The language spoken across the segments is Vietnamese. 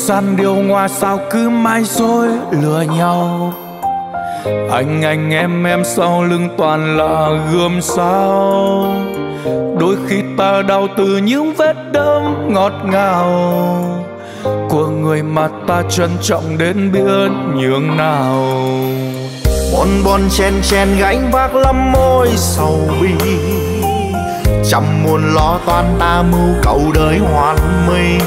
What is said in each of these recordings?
gian điều hòa sao cứ mãi dối lừa nhau. Anh anh, em em sau lưng toàn là gươm sao. Đôi khi ta đau từ những vết đâm ngọt ngào. Của người mà ta trân trọng đến biết nhường nào. Bon bon, chen chen, gánh vác lắm môi sầu bi. Chăm muôn lo toan ta mưu cầu đời hoàn mỹ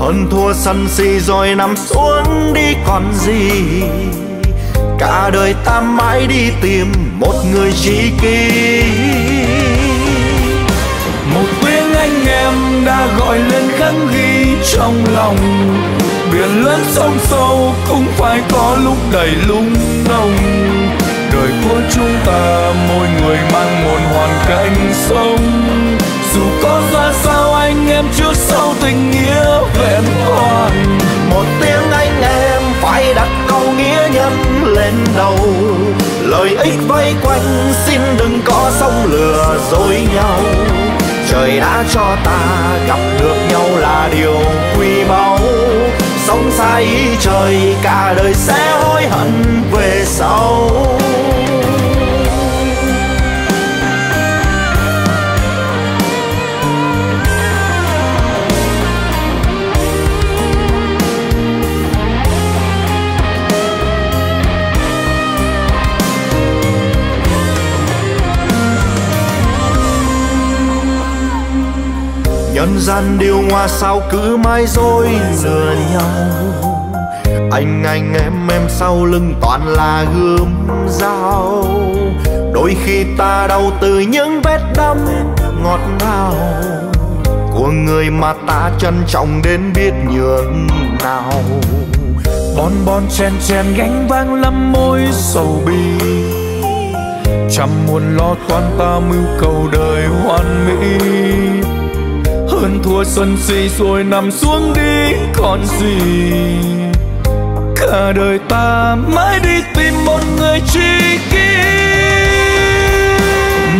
hơn thua sân si rồi nằm xuống đi còn gì. Cả đời ta mãi đi tìm một người tri kỷ. Một tiếng anh em đã gọi lên khắc ghi trong lòng. Biển lớn sông sâu cũng phải có lúc đầy lung nông đời của chúng ta, mỗi người mang một hoàn cảnh sống. Dù có ra sao anh em trước sau tình nghĩa vẹn toàn. Một tiếng anh em phải đặt câu nghĩa nhân lên đầu. Lợi ích vây quanh xin đừng có sông lừa dối nhau. Trời đã cho ta gặp được nhau là điều quý báu. Sống sai ý trời, cả đời sẽ hối hận về sau. Nhân gian điều hoa sao cứ mãi dối lừa nhau. Anh anh, em em sau lưng toàn là gươm dao. Đôi khi ta đau từ những vết đâm ngọt ngào. Của người mà ta trân trọng đến biết nhường nào. Bon bon chen chen gánh vang lắm môi sầu bi. Trăm muôn lo toan ta mưu cầu đời hoàn mỹ hơn thua xuân suy rồi nằm xuống đi. Còn gì? Cả đời ta mãi đi tìm một người tri kỷ.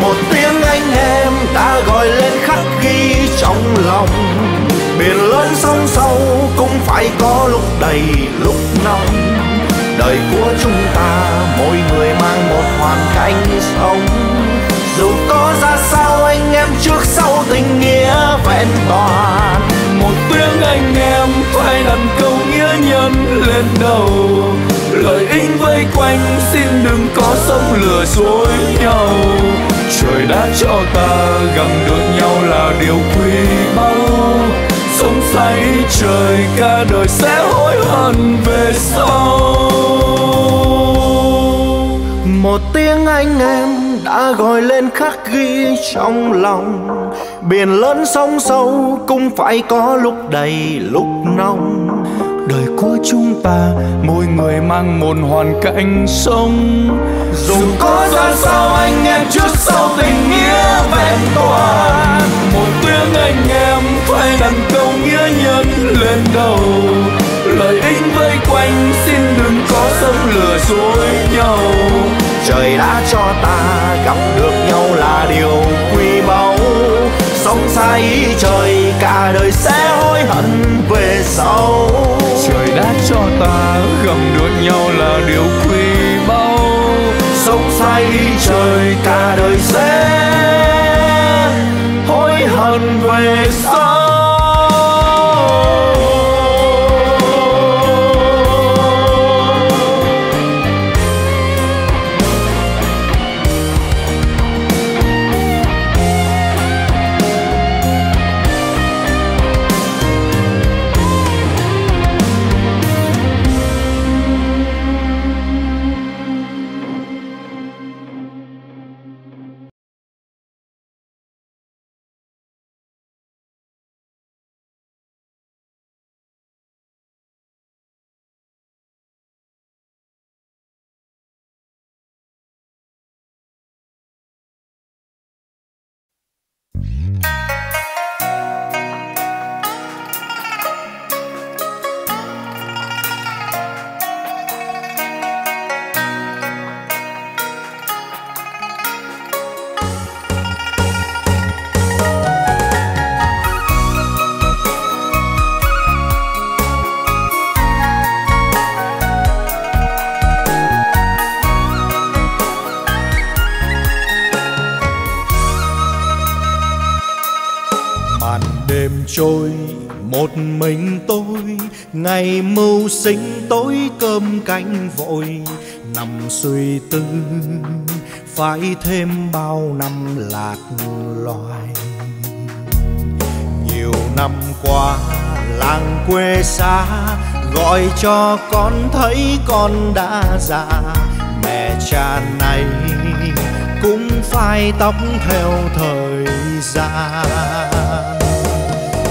Một tiếng anh em đã gọi lên khắc ghi trong lòng. Biển lớn sông sâu cũng phải có lúc đầy lúc nóng. Đời của chúng ta, mỗi người mang một hoàn cảnh sống. Dù có ra sao anh em trước sau tình nghĩa vẹn toàn. Một tiếng anh em phải đặt câu nghĩa nhân lên đầu. Lời ích vây quanh xin đừng có sống lừa dối nhau. Trời đã cho ta gặp được nhau là điều quý báu. Sống say trời cả đời sẽ hối hận về sau. Một tiếng anh em đã gọi lên khắc ghi trong lòng biển lớn sông sâu cũng phải có lúc đầy lúc nóng. Đời của chúng ta, mỗi người mang một hoàn cảnh sống. Dù có ra sao anh em trước sau tình nghĩa vẹn toàn một tiếng anh em phải đặt câu nghĩa nhân lên đầu. Lợi ích vây quanh xin đừng có sông lừa dối nhau. Trời đã cho ta gặp được nhau là điều sống sai ý trời cả đời sẽ hối hận về sau. Trời đã cho ta gặp được nhau là điều quý báu. Sống sai ý trời cả đời sẽ hối hận về sau sinh tối cơm canh vội, nằm suy tư, phải thêm bao năm lạc loài. Nhiều năm qua, làng quê xa, gọi cho con thấy con đã già. Mẹ cha này cũng phai tóc theo thời gian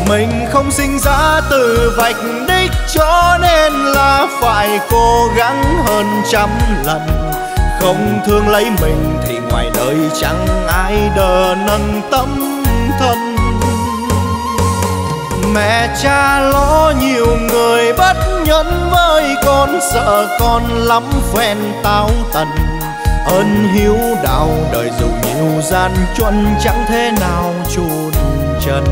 mình không sinh ra từ vạch đích, cho nên là phải cố gắng hơn trăm lần. Không thương lấy mình thì ngoài đời chẳng ai đờ nâng tâm thân mẹ cha lo nhiều người bất nhẫn với con, sợ con lắm phen táo tần. Ơn hiếu đạo đời dù nhiều gian truân chẳng thế nào chùn chân.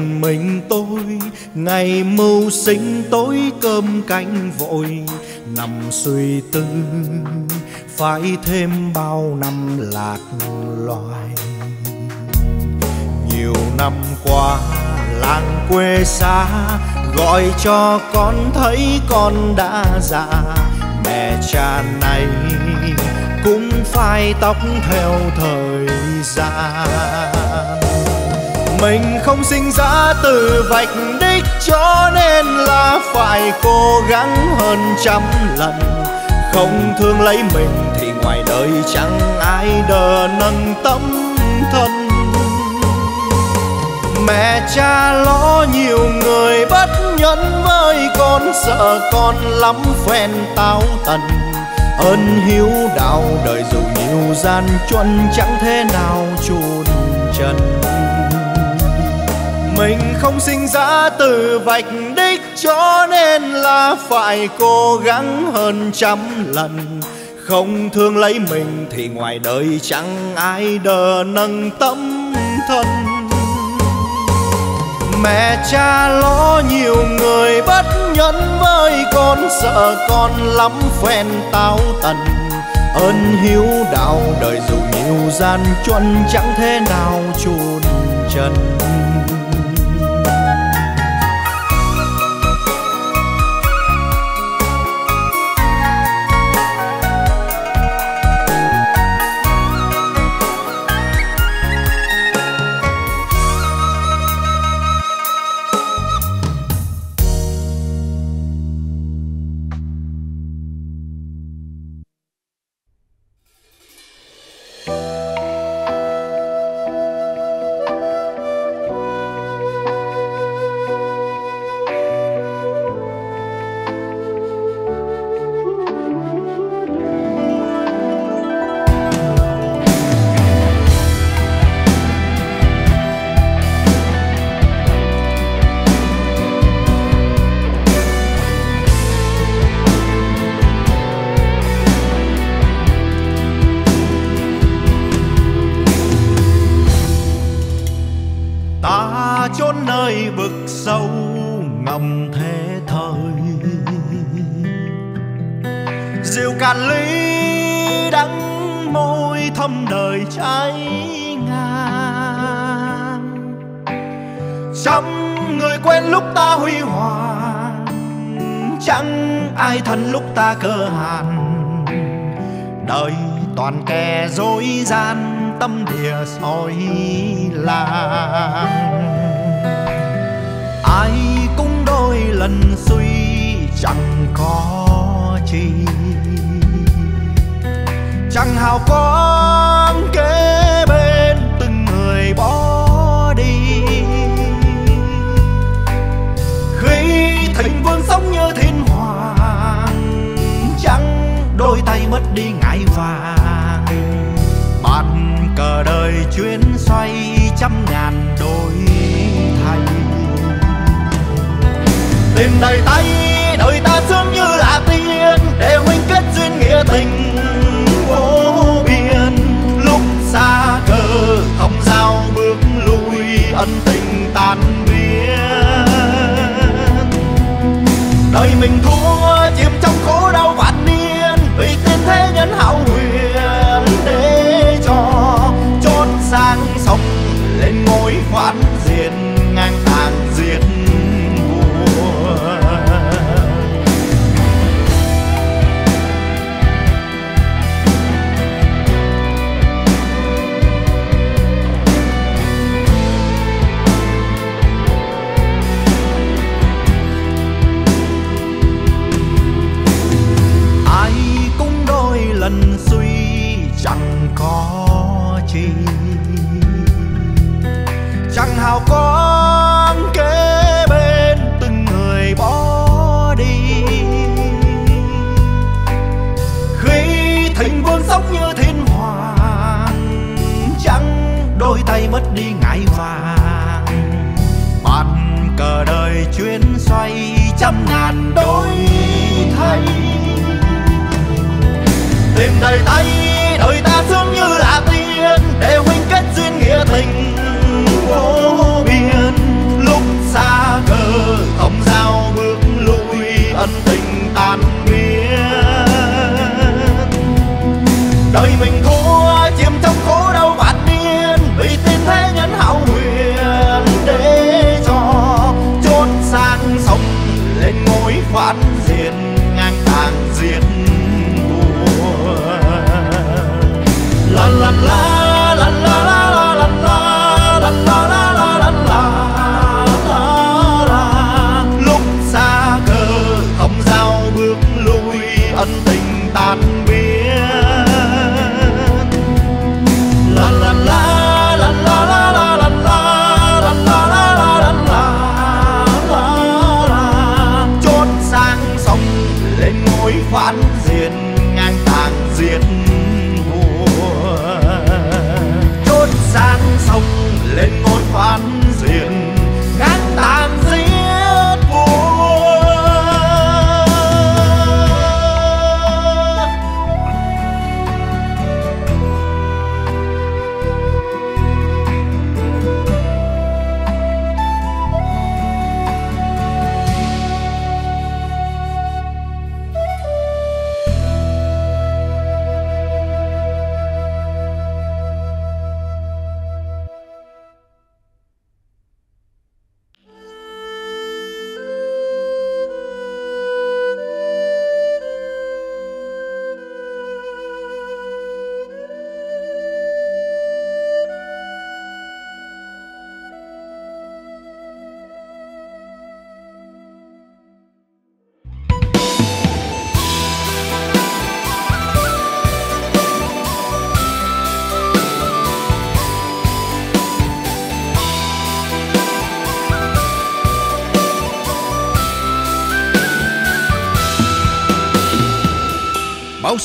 Mình tôi, ngày mưu sinh tối cơm canh vội, nằm suy tư, phải thêm bao năm lạc loài. Nhiều năm qua, làng quê xa, gọi cho con thấy con đã già. Mẹ cha này cũng phai tóc theo thời gian mình không sinh ra từ vạch đích, cho nên là phải cố gắng hơn trăm lần. Không thương lấy mình thì ngoài đời chẳng ai đờ nâng tâm thân. Mẹ cha lo nhiều người bất nhẫn với con, sợ con lắm phen táo tần. Ơn hiếu đạo đời dù nhiều gian truân chẳng thế nào chùn chân mình không sinh ra từ vạch đích, cho nên là phải cố gắng hơn trăm lần. Không thương lấy mình thì ngoài đời chẳng ai đờ nâng tâm thân. Mẹ cha lo nhiều người bất nhẫn với con, sợ con lắm phen táo tần. Ơn hiếu đạo đời dù nhiều gian truân chẳng thế nào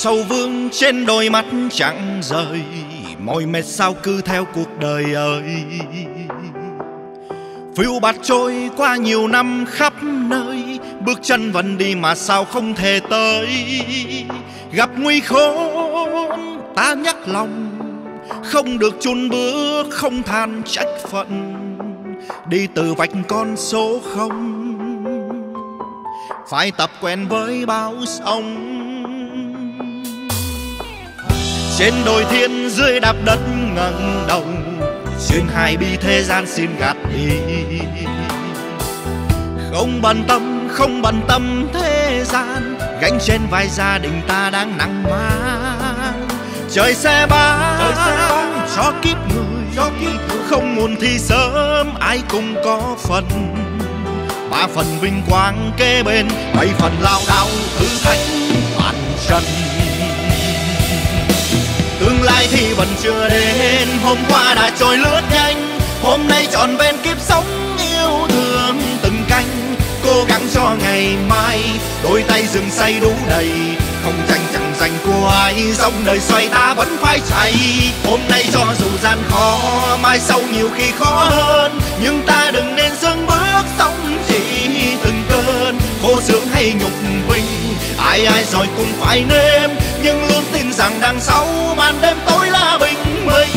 sâu vương trên đôi mắt chẳng rời. Mỏi mệt sao cứ theo cuộc đời ơi. Phiêu bạt trôi qua nhiều năm khắp nơi. Bước chân vẫn đi mà sao không thể tới. Gặp nguy khốn, ta nhắc lòng. Không được chôn bước, không than trách phận. Đi từ vạch con số không. Phải tập quen với bao sóng trên đồi thiên dưới đạp đất ngẩng đồng xuyên hai bi thế gian xin gạt đi. Không bận tâm không bận tâm thế gian gánh trên vai gia đình ta đang nặng mang. Trời xe ban cho kiếp người cho kiếp người. không muốn thì sớm ai cũng có phần. Ba phần vinh quang kế bên bảy phần lao đao thử thách bản chân tương lai thì vẫn chưa đến. Hôm qua đã trôi lướt nhanh. Hôm nay trọn vẹn kiếp sống yêu thương từng canh. Cố gắng cho ngày mai, đôi tay rừng say đủ đầy. Không tranh chẳng dành của ai, dòng đời xoay ta vẫn phải chạy hôm nay cho dù gian khó, mai sau nhiều khi khó hơn. Nhưng ta đừng nên dừng bước sống chỉ từng cơn. Khổ dưỡng hay nhục vinh ai ai rồi cũng phải nếm nhưng luôn tin rằng đằng sau màn đêm tối là bình minh.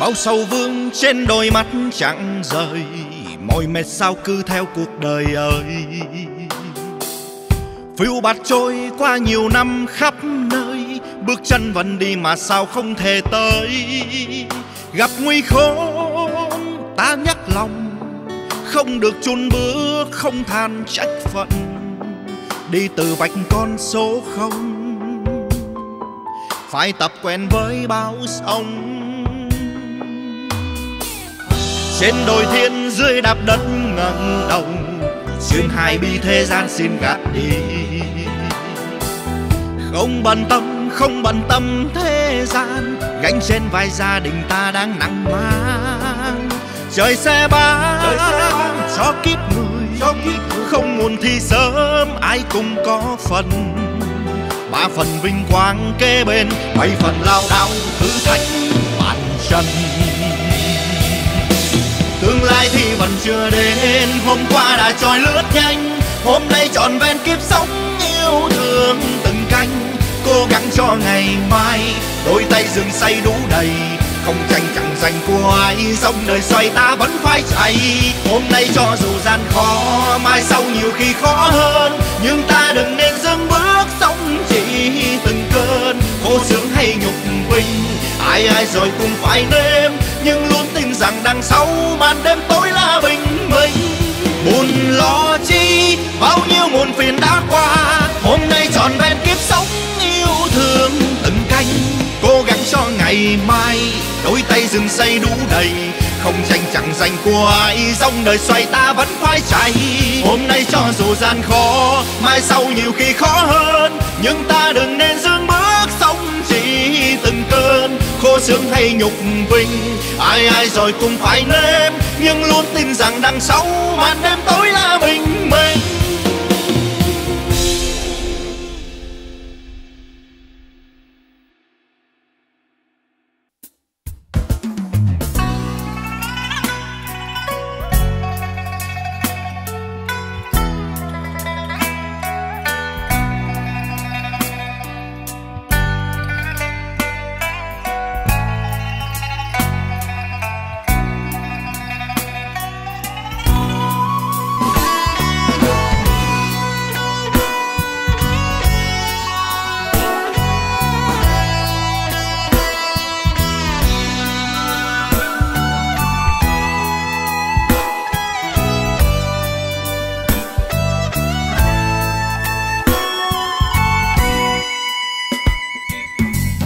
Bao sầu vương trên đôi mắt chẳng rời mỏi mệt sao cứ theo cuộc đời ơi. Phiêu bạt trôi qua nhiều năm khắp nơi, bước chân vẫn đi mà sao không thể tới. Gặp nguy khốn, ta nhắc lòng, không được chôn bước, không than trách phận. Đi từ vạch con số không, phải tập quen với bao sóng trên đồi thiên dưới đạp đất ngẩng đầu xuyên hai bi thế gian xin gạt đi. Không bận tâm không bận tâm thế gian gánh trên vai gia đình ta đang nặng mang. Trời xe bán cho kiếp người cho kiếp không nguồn thì sớm ai cũng có phần. Ba phần vinh quang kế bên bảy phần lao đao thử thách bàn chân tương lai thì vẫn chưa đến. Hôm qua đã trôi lướt nhanh. Hôm nay trọn vẹn kiếp sống yêu thương từng canh cố gắng cho ngày mai. Đôi tay dừng say đủ đầy. Không tranh chẳng giành của ai. Dòng đời xoay ta vẫn phải chạy. Hôm nay cho dù gian khó, mai sau nhiều khi khó hơn. Nhưng ta đừng nên dừng bước sống chỉ từng cơn. Khổ sướng hay nhục vinh ai ai rồi cũng phải nếm nhưng luôn tin rằng đằng sau màn đêm tối là bình minh. Buồn lo chi, bao nhiêu muôn phiền đã qua. Hôm nay tròn vẹn kiếp sống yêu thương từng canh. Cố gắng cho ngày mai, đôi tay rừng xây đủ đầy. Không tranh chẳng giành của ai, dòng đời xoay ta vẫn phải chạy hôm nay cho dù gian khó, mai sau nhiều khi khó hơn. Nhưng ta đừng nên dương bước khổ sướng hay nhục vinh. Ai ai rồi cũng phải nếm, nhưng luôn tin rằng đằng sau màn đêm tối là bình minh.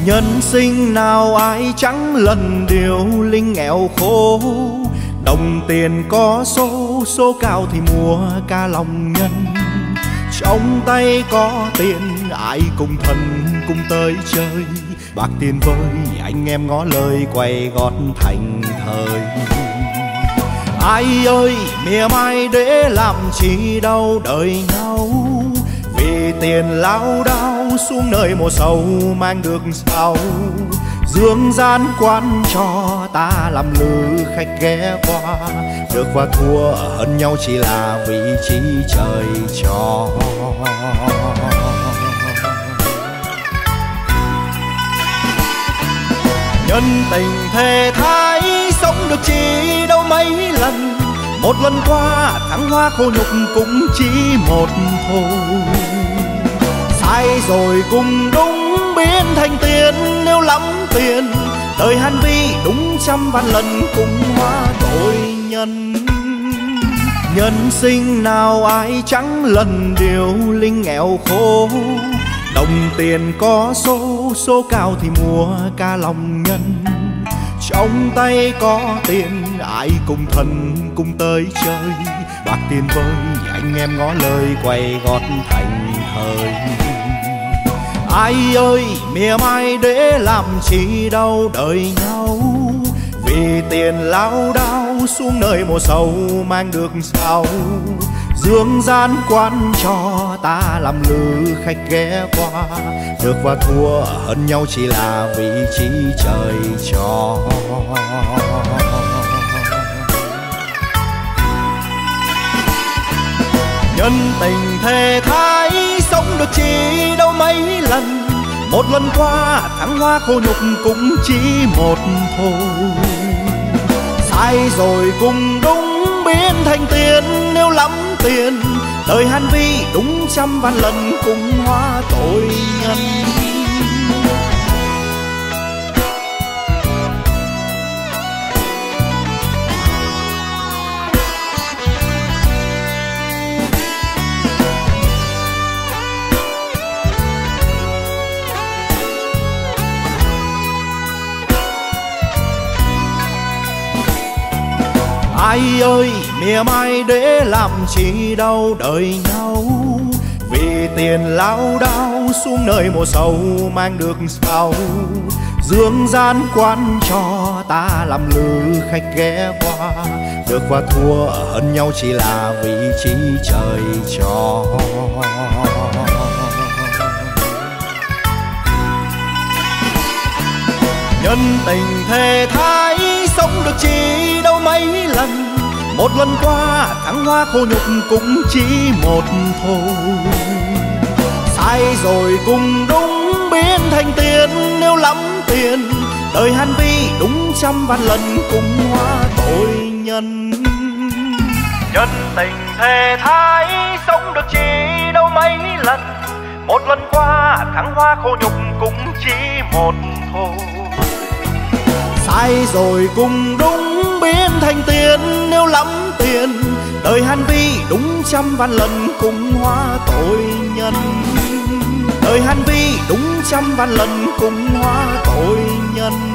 Nhân sinh nào ai chẳng lần điều linh nghèo khổ. Đồng tiền có số số cao thì mua ca lòng nhân. Trong tay có tiền, ai cùng thần cùng tới chơi. Bạc tiền vơi anh em ngó lời quay gót thành thời. Ai ơi, mỉa mai để làm chi đâu đời nhau. Vì tiền lao đao xuống nơi mùa sâu mang được sao? Dương gian quan cho ta làm lữ khách ghé qua. Được và thua hơn nhau chỉ là vị trí trời cho. Nhân tình thề thái, sống được chỉ đâu mấy lần. Một lần qua thắng hoa khô nhục cũng chỉ một thôi ai rồi cùng đúng biến thành tiền, nếu lắm tiền, đời han vi đúng trăm vạn lần cùng hóa tội nhân. Nhân sinh nào ai chẳng lần điều linh nghèo khổ, đồng tiền có số số cao thì mua ca lòng nhân. Trong tay có tiền, ai cùng thần cùng tới chơi, bạc tiền vơi, anh em ngó lời quay gót thành thời ai ơi, mỉa mai để làm chi đau đời nhau? Vì tiền lao đao xuống nơi mùa sầu mang được sao? Dương gian quan cho ta làm lữ khách ghé qua. Được và thua hơn nhau chỉ là vị trí trời cho. Nhân tình thế thái sống được chỉ đâu mấy lần. Một lần qua tháng hoa khô nhục cũng chỉ một thôi. Sai rồi cùng đúng biến thành tiền, nếu lắm tiền, đời han vi đúng trăm vạn lần cũng hóa tội nhân. Ai ơi, mỉa mai để làm chi đau đời nhau. Vì tiền lao đao xuống nơi mùa sầu mang được sao dương gian quan cho ta làm lữ khách ghé qua. Được và thua hơn nhau chỉ là vị trí trời cho nhân tình thế thái sống được chỉ đâu mấy lần. Một lần qua, thắng hoa khô nhục cũng chỉ một thôi. Sai rồi cùng đúng biến thành tiền, nếu lắm tiền, đời han vi đúng trăm vạn lần cùng hóa tội nhân. Nhân tình thề thái, sống được chỉ đâu mấy lần. Một lần qua tháng hoa khô nhục cũng chỉ một thôi sai rồi cùng đúng biến thành tiền, nếu lắm tiền, đời han vi đúng trăm vạn lần cùng hóa tội nhân. Đời han vi đúng trăm vạn lần cùng hóa tội nhân.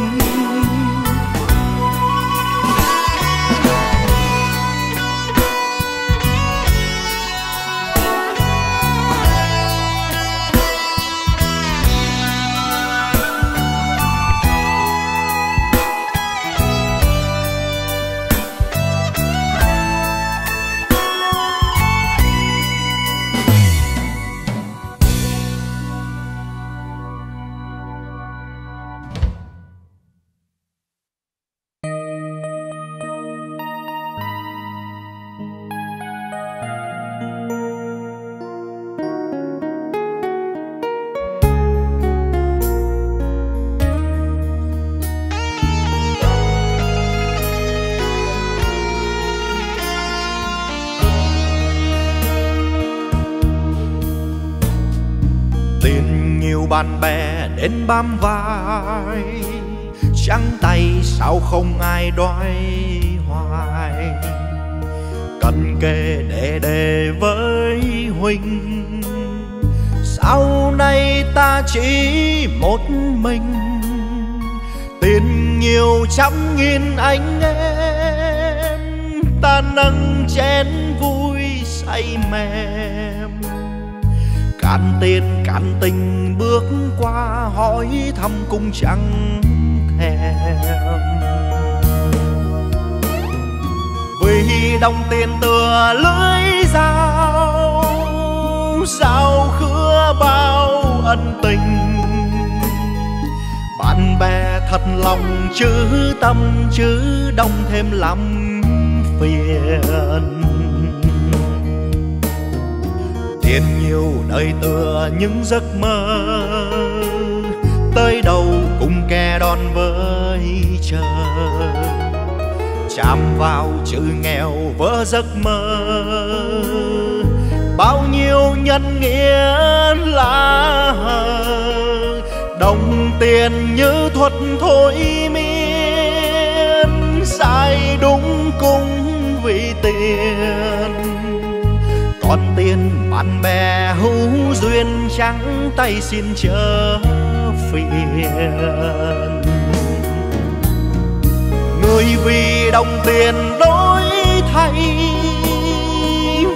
Đến bám vai, trắng tay sao không ai đói hoài. Cần kề để đề với huynh sau này ta chỉ một mình. Tiền nhiều trăm nghìn anh em, ta nâng chén vui say mềm cạn tiền cạn tình, bước qua hỏi thăm cũng chẳng thèm. Vì đồng tiền tựa lưới dao dao khứa bao ân tình. Bạn bè thật lòng chứ tâm chứ đông thêm lắm phiền. Tiền nhiều đời tựa những giấc mơ. Tới đâu cùng kè đón với chờ chạm vào chữ nghèo vỡ giấc mơ. Bao nhiêu nhân nghĩa là đồng tiền như thuật thôi miên, sai đúng cũng vì tiền còn bạn bè hữu duyên trắng tay xin chớ phiền. Người vì đồng tiền đổi thay,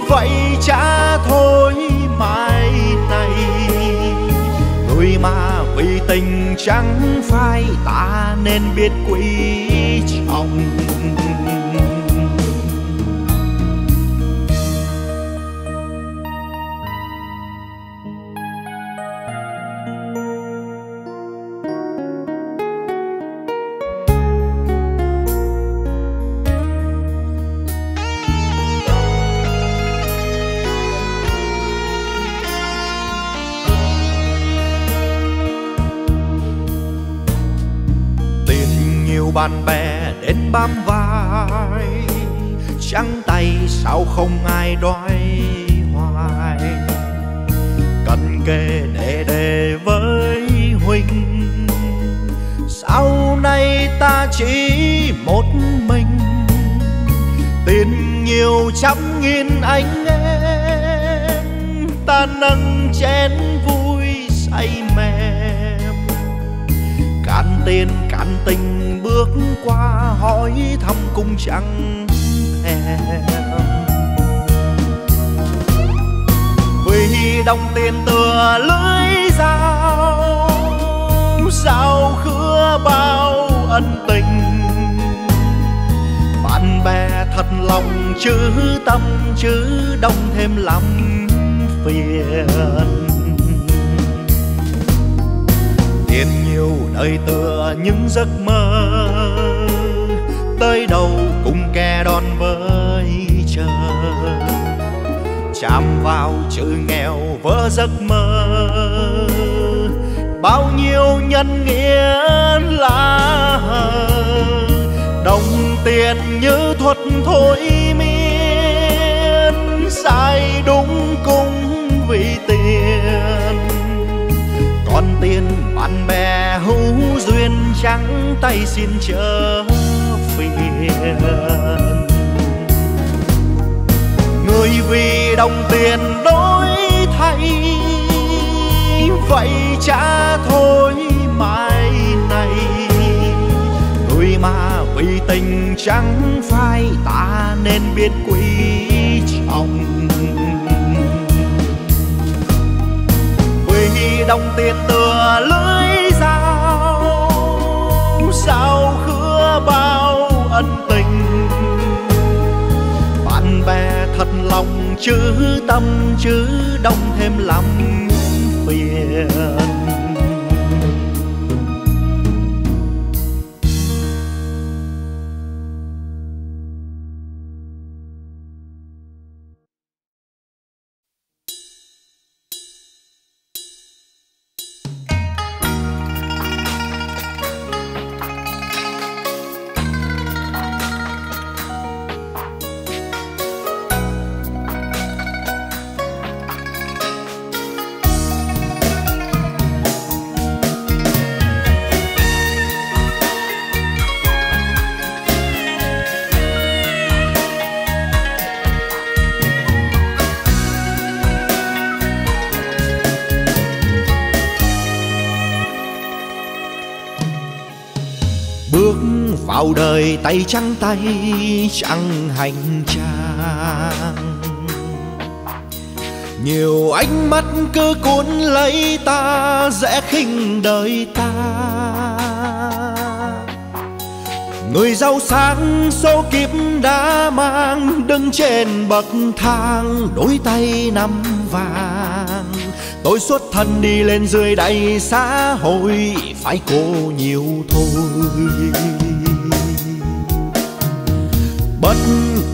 vậy cha thôi mai này người mà vì tình chẳng phai, ta nên biết quý trọng. Bạn bè đến bám vai. Trắng tay sao không ai đói hoài. Cần kề để để với huynh sau này ta chỉ một mình. Tiền nhiều trăm nghìn anh em. Ta nâng chén vui say mềm. Cạn tiền cạn tình bước qua hỏi thăm cũng chẳng thèm. Vì đồng tiền tựa lưới dao sao khứa bao ân tình. Bạn bè thật lòng chữ tâm, chữ đông thêm lòng phiền tiền nhiều đời tựa những giấc mơ. Tới đâu cùng kè đón với chờ chạm vào chữ nghèo vỡ giấc mơ. Bao nhiêu nhân nghĩa là đồng tiền như thuật thôi miên, sai đúng duyên trắng tay xin chớ phiền. Người vì đồng tiền đổi thay, vậy cha thôi mai này. Người mà vì tình chẳng phai, ta nên biết quý trọng. Vì đồng tiền tựa lưới sao khứa bao ân tình? Bạn bè thật lòng chứ tâm chứ đông thêm lắm phiền. Tay trắng tay chẳng hành trang. Nhiều ánh mắt cứ cuốn lấy ta, dễ khinh đời ta. Người giàu sang số kiếp đã mang, đứng trên bậc thang, đôi tay nắm vàng. Tôi xuất thân đi lên dưới đầy xã hội, phải cô nhiều thôi bất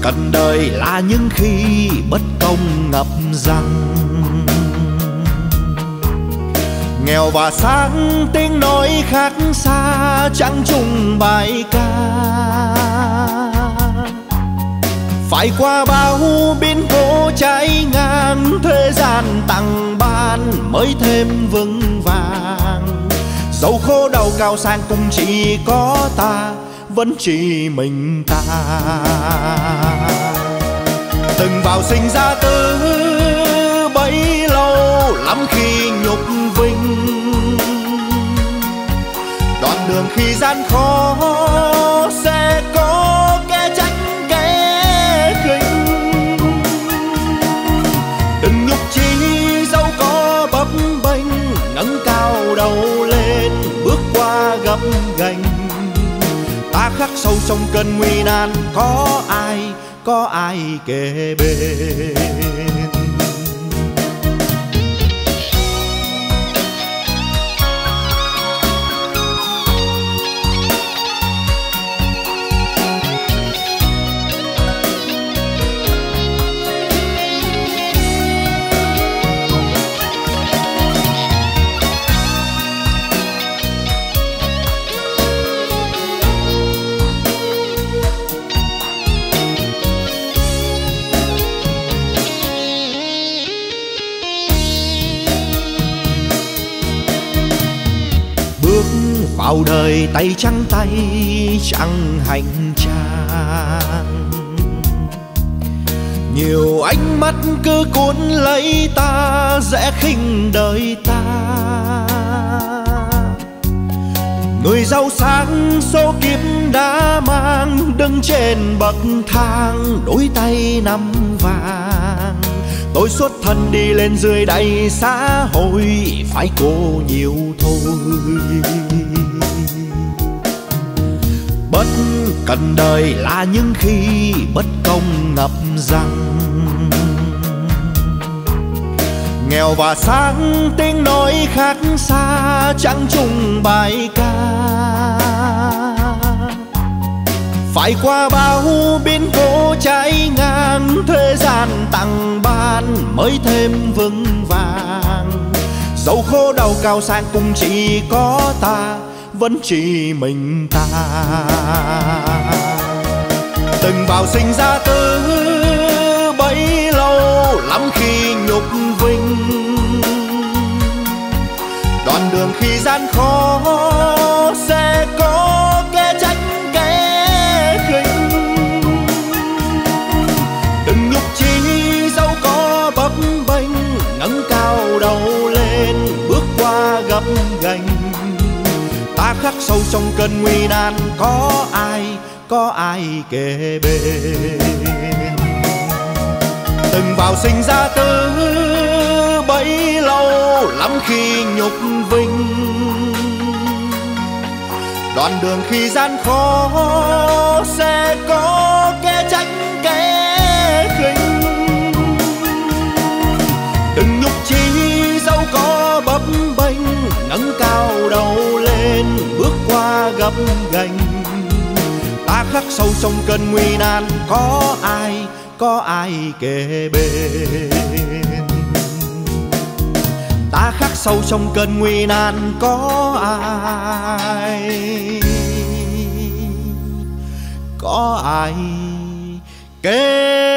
cần đời là những khi bất công ngập răng. nghèo và sáng, tiếng nói khác xa, chẳng chung bài ca. Phải qua bao biến cố trái ngang thế gian tặng ban mới thêm vững vàng. Dẫu khô đầu cao sang cũng chỉ có ta vẫn chỉ mình ta. Từng vào sinh ra tư bấy lâu, lắm khi nhục vinh. Đoạn đường khi gian khó sẽ có kẻ tránh kẻ khinh. Từng lúc chi dẫu có bấp bênh ngẩng cao đầu lên, bước qua gấp gành ta khắc sâu trong cơn nguy nan có ai có ai kề bên? Đời tay trắng tay chẳng hành trang. Nhiều ánh mắt cứ cuốn lấy ta, dễ khinh đời ta. Người giàu sang số kiếp đã mang, đứng trên bậc thang, đôi tay nắm vàng. Tôi xuất thân đi lên dưới đây xã hội, phải cô nhiều thôi. Cần đời là những khi bất công ngập răng nghèo và sáng, tiếng nói khác xa, chẳng chung bài ca. Phải qua bao biến cố trái ngang thế gian tặng ban mới thêm vững vàng. Dẫu khô đầu cao sang cũng chỉ có ta vẫn chỉ mình ta. Từng vào sinh ra tư bấy lâu, lắm khi nhục vinh. Đoạn đường khi gian khó sâu trong cơn nguy nan, có ai có ai kề bên? Từng vào sinh ra tư bấy lâu, lắm khi nhục vinh. Đoạn đường khi gian khó sẽ có kẻ tránh kẻ khinh. Đừng nhục chi dẫu có bấp bênh, nâng cao đầu lên, bước qua gấp gành. Ta khắc sâu trong cơn nguy nan, có ai có ai kề bên? Ta khắc sâu trong cơn nguy nan, có ai có ai kề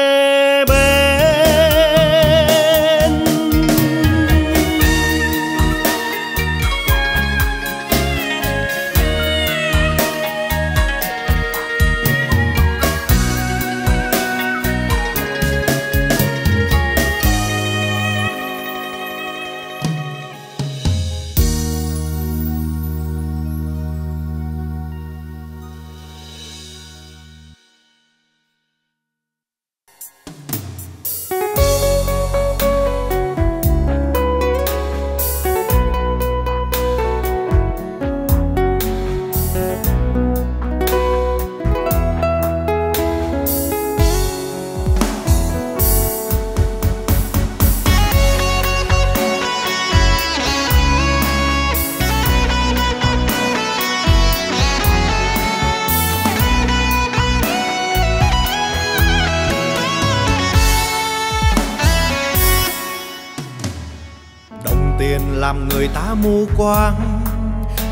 đời người ta mù quáng,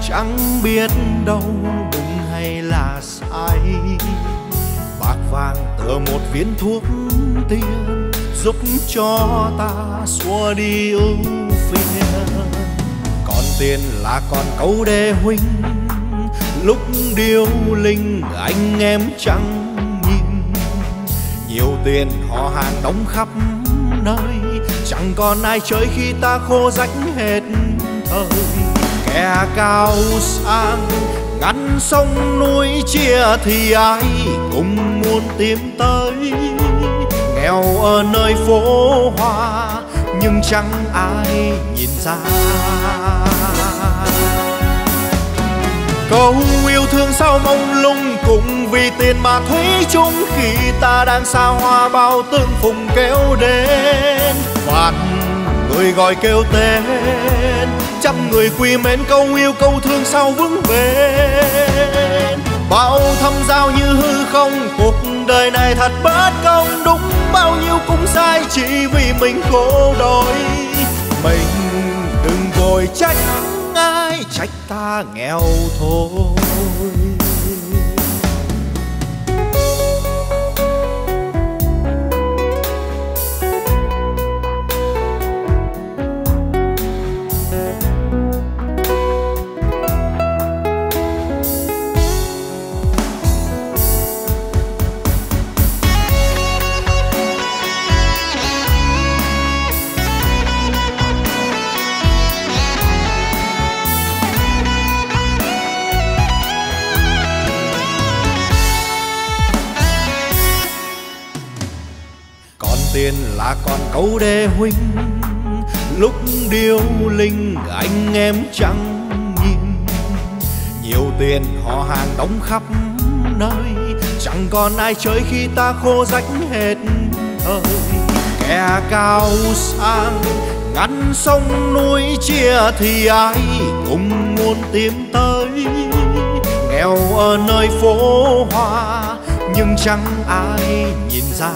chẳng biết đâu đúng hay là sai. Bạc vàng tờ một viên thuốc tiên giúp cho ta xua đi ưu phiền. Còn tiền là còn câu đề huynh, lúc điêu linh anh em chẳng nhìn. Nhiều tiền họ hàng đóng khắp nơi, chẳng còn ai chơi khi ta khô rách hết thời kẻ cao sang ngăn sông núi chia thì ai cũng muốn tìm tới. Nghèo ở nơi phố hoa, nhưng chẳng ai nhìn ra. Câu yêu thương sao mông lung cùng vì tiền mà thuế chung khi ta đang xa hoa bao tương phùng kéo đến. Vạn người gọi kêu tên trăm người quy mến câu yêu câu thương sao vững bền. Bao thâm giao như hư không, cuộc đời này thật bất công. Đúng bao nhiêu cũng sai chỉ vì mình khổ đôi mình đừng vội trách ai, trách ta nghèo thôi. Câu đê huynh, lúc điêu linh anh em chẳng nhìn. Nhiều tiền họ hàng đóng khắp nơi, chẳng còn ai chơi khi ta khô rách hết thời. Kẻ cao sang ngăn sông núi chia thì ai cũng muốn tìm tới. Nghèo ở nơi phố hoa, nhưng chẳng ai nhìn ra.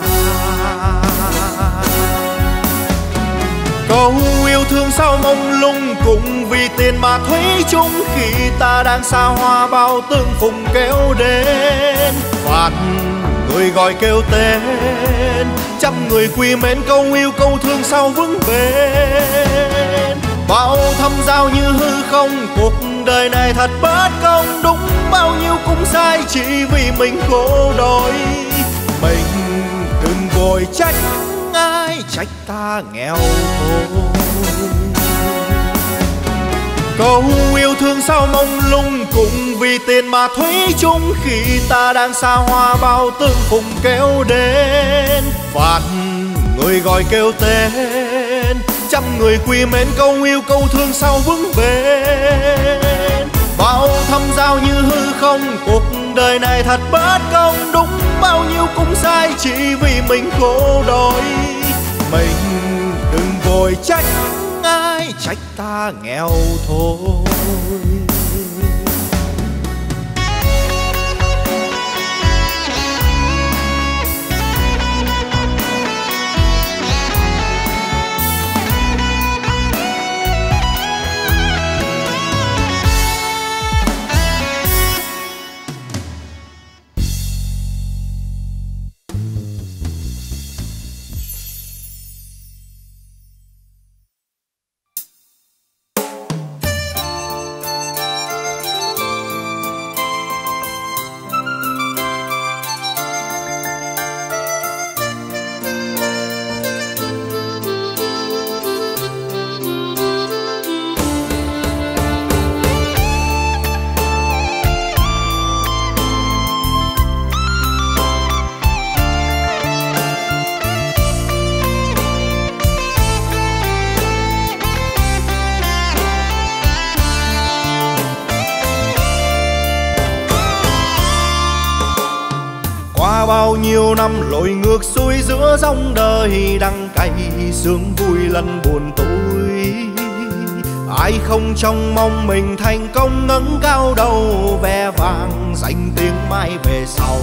Câu yêu thương sao mông lung cùng vì tiền mà thấy chung. Khi ta đang xa hoa, bao tương phùng kéo đến. Phạt người gọi kêu tên, trăm người quy mến, câu yêu, câu thương sao vững bền. Bao thâm giao như hư không, cuộc đời này thật bất công. Đúng bao nhiêu cũng sai, chỉ vì mình khổ đôi mình đừng vội trách, ai trách ta nghèo câu yêu thương sao mông lung cùng vì tiền mà thủy chung khi ta đang xa hoa bao tương phùng kéo đến. Phạt người gọi kêu tên, trăm người quy mến câu yêu câu thương sao vững bền. Bao thâm giao như hư không, cuộc đời này thật bất công, đúng bao nhiêu cũng sai chỉ vì mình khổ đôi mình đừng vội trách ai trách ta nghèo thôi. Sướng vui lăn buồn tối. Ai không trông mong mình thành công ngẩng cao đầu ve vàng danh tiếng mai về sau.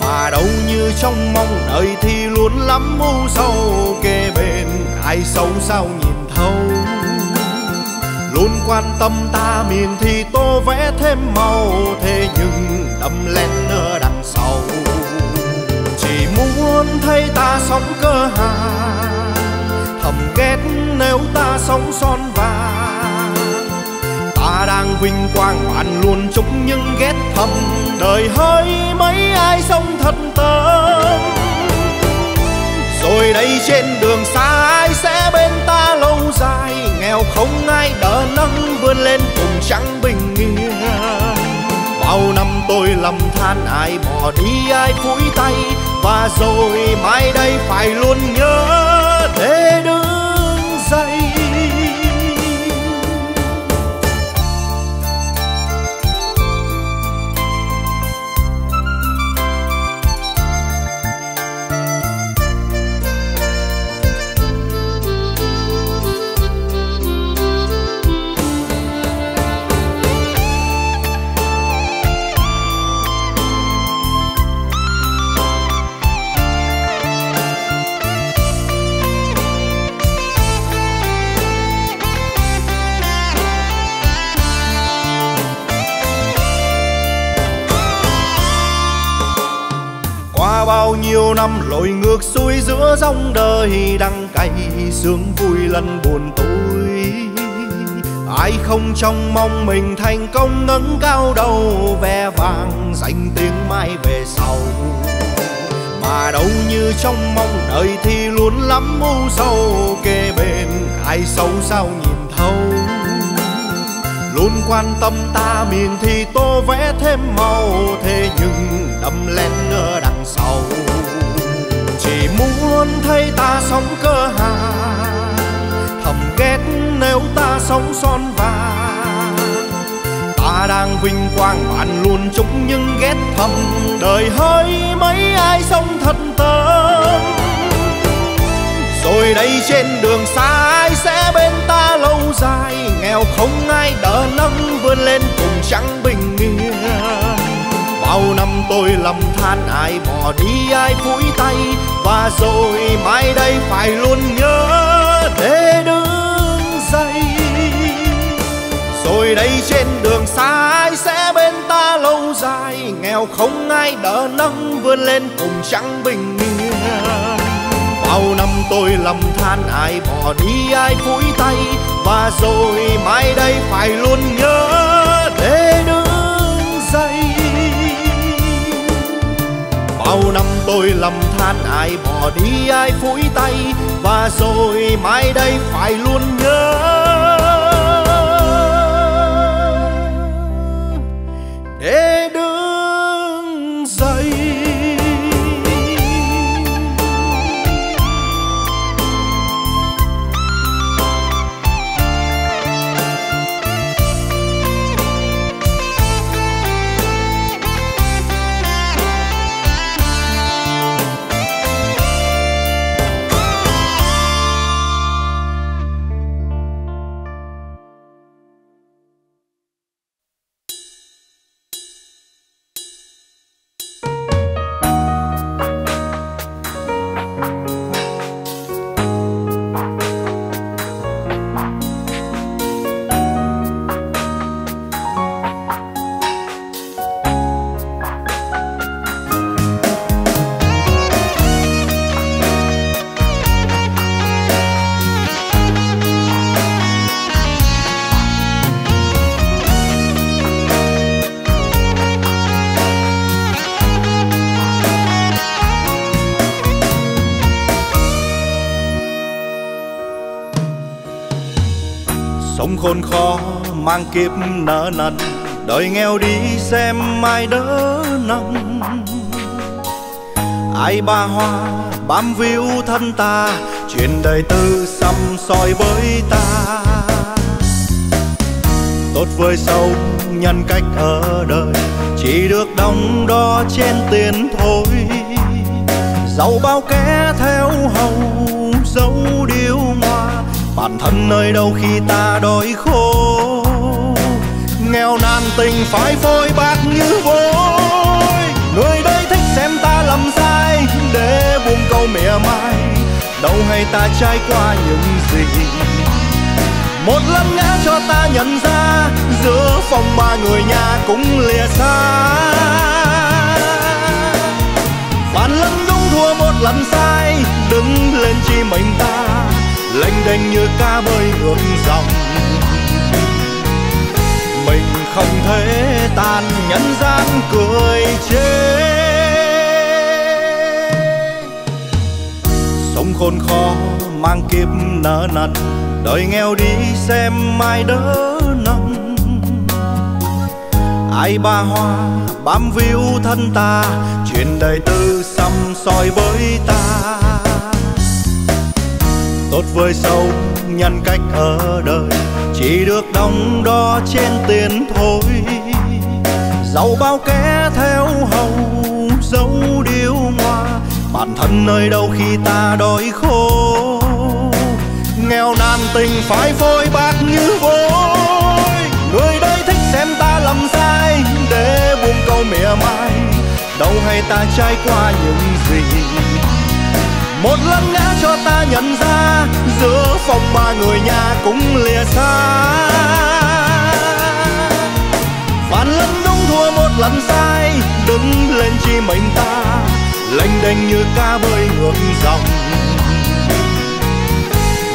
Mà đâu như trong mong đời thì luôn lắm mưu sâu kề bên ai sâu sao nhìn thấu. Luôn quan tâm ta miền thì tô vẽ thêm màu, thế nhưng đâm len ở đằng sau. Chỉ muốn thấy ta sống cơ hà thầm ghét nếu ta sống son vàng. Ta đang vinh quang bạn luôn chúc nhưng ghét thầm. Đời hơi mấy ai sống thật tâm. Rồi đây trên đường xa ai sẽ bên ta lâu dài. Nghèo không ai đỡ nâng vươn lên cùng trắng bình yên. Bao năm tôi lầm than ai bỏ đi, ai phủi tay. Và rồi mai đây phải luôn nhớ để được ngược xuôi giữa dòng đời đắng cay, sướng vui lần buồn tối. Ai không trông mong mình thành công ngẩng cao đầu ve vàng danh tiếng mai về sau. Mà đâu như trong mong đời thì luôn lắm u sầu, kề bên ai sâu sao nhìn thấu. Luôn quan tâm ta miền thì tô vẽ thêm màu, thế nhưng đâm len ngờ muốn thấy ta sống cơ hàng thầm ghét nếu ta sống son vàng. Ta đang vinh quang bạn luôn chúng nhưng ghét thầm. Đời hơi mấy ai sống thật tâm. Rồi đây trên đường xa ai sẽ bên ta lâu dài. Nghèo không ai đỡ nâng vươn lên cùng chẳng bình lầm than, ai bỏ đi, ai phủi tay. Và rồi mai đây phải luôn nhớ để đứng dậy rồi đây trên đường xa ai sẽ bên ta lâu dài. Nghèo không ai đỡ nâng vươn lên cùng trắng bình yên. Bao năm tôi lầm than, ai bỏ đi, ai phủi tay. Và rồi mai đây phải luôn nhớ bao năm tôi lầm than, ai bỏ đi, ai phủi tay, và rồi mai đây phải luôn nhớ. Khốn khó mang kiếp nợ nần đời nghèo đi xem ai đỡ nâng ai ba hoa bám víu thân ta, chuyện đời tư xăm soi với ta. Tốt với sâu nhân cách ở đời, chỉ được đong đo trên tiền thôi. Giàu bao kẻ theo hầu dấu bản thân nơi đâu khi ta đói khô? Nghèo nàn tình phải phôi bạc như vôi. Người đây thích xem ta làm sai, để buông câu mỉa mai. Đâu hay ta trải qua những gì? Một lần ngã cho ta nhận ra, giữa phòng ba người nhà cũng lìa xa. Bạn lần đúng thua một lần sai, đứng lên chi mình ta lênh đênh như cá bơi ngược dòng. Mình không thể tàn nhân gian cười chê. Sống khốn khó mang kiếp nợ nần, đời nghèo đi xem mai đỡ nâng ai ba hoa bám víu thân ta, chuyện đời tư xăm soi với ta tốt với sống nhân cách ở đời. Chỉ được đong đo trên tiền thôi. Giàu bao kẻ theo hầu dấu điều ngoa. Bản thân nơi đâu khi ta đói khô. Nghèo nàn tình phải phôi bạc như vôi. Người đây thích xem ta làm sai, để buông câu mỉa mai. Đâu hay ta trải qua những gì một lần ngã cho ta nhận ra, giữa phòng ba người nhà cũng lìa xa. Vạn lần đúng thua, một lần sai, đứng lên chi mình ta, lênh đênh như cá bơi ngược dòng.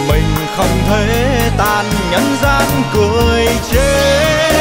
Mình không thể tàn nhân gian cười chết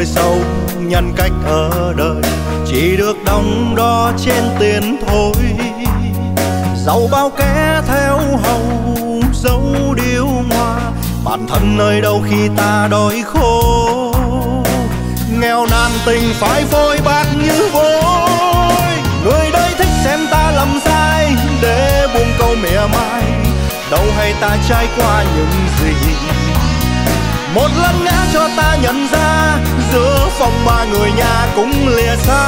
tốt sống sâu nhân cách ở đời, chỉ được đong đo trên tiền thôi. Giàu bao kẻ theo hầu dấu điêu hoa bản thân nơi đâu khi ta đói khô. Nghèo nàn tình phải phôi bạc như vôi, người đây thích xem ta làm sai, để buông câu mỉa mai. Đâu hay ta trải qua những gì một lần ngã cho ta nhận ra, giữa phòng ba người nhà cũng lìa xa.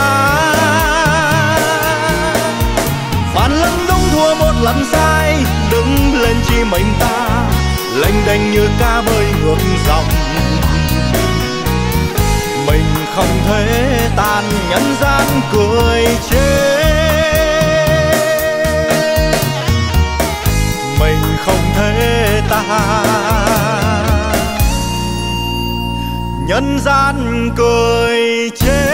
Phản lần đúng thua, một lần sai, đứng lên chi mình ta, lênh đênh như cá bơi ngược dòng. Mình không thể tan nhân gian cười chê. Mình không thể tan nhân gian cười chết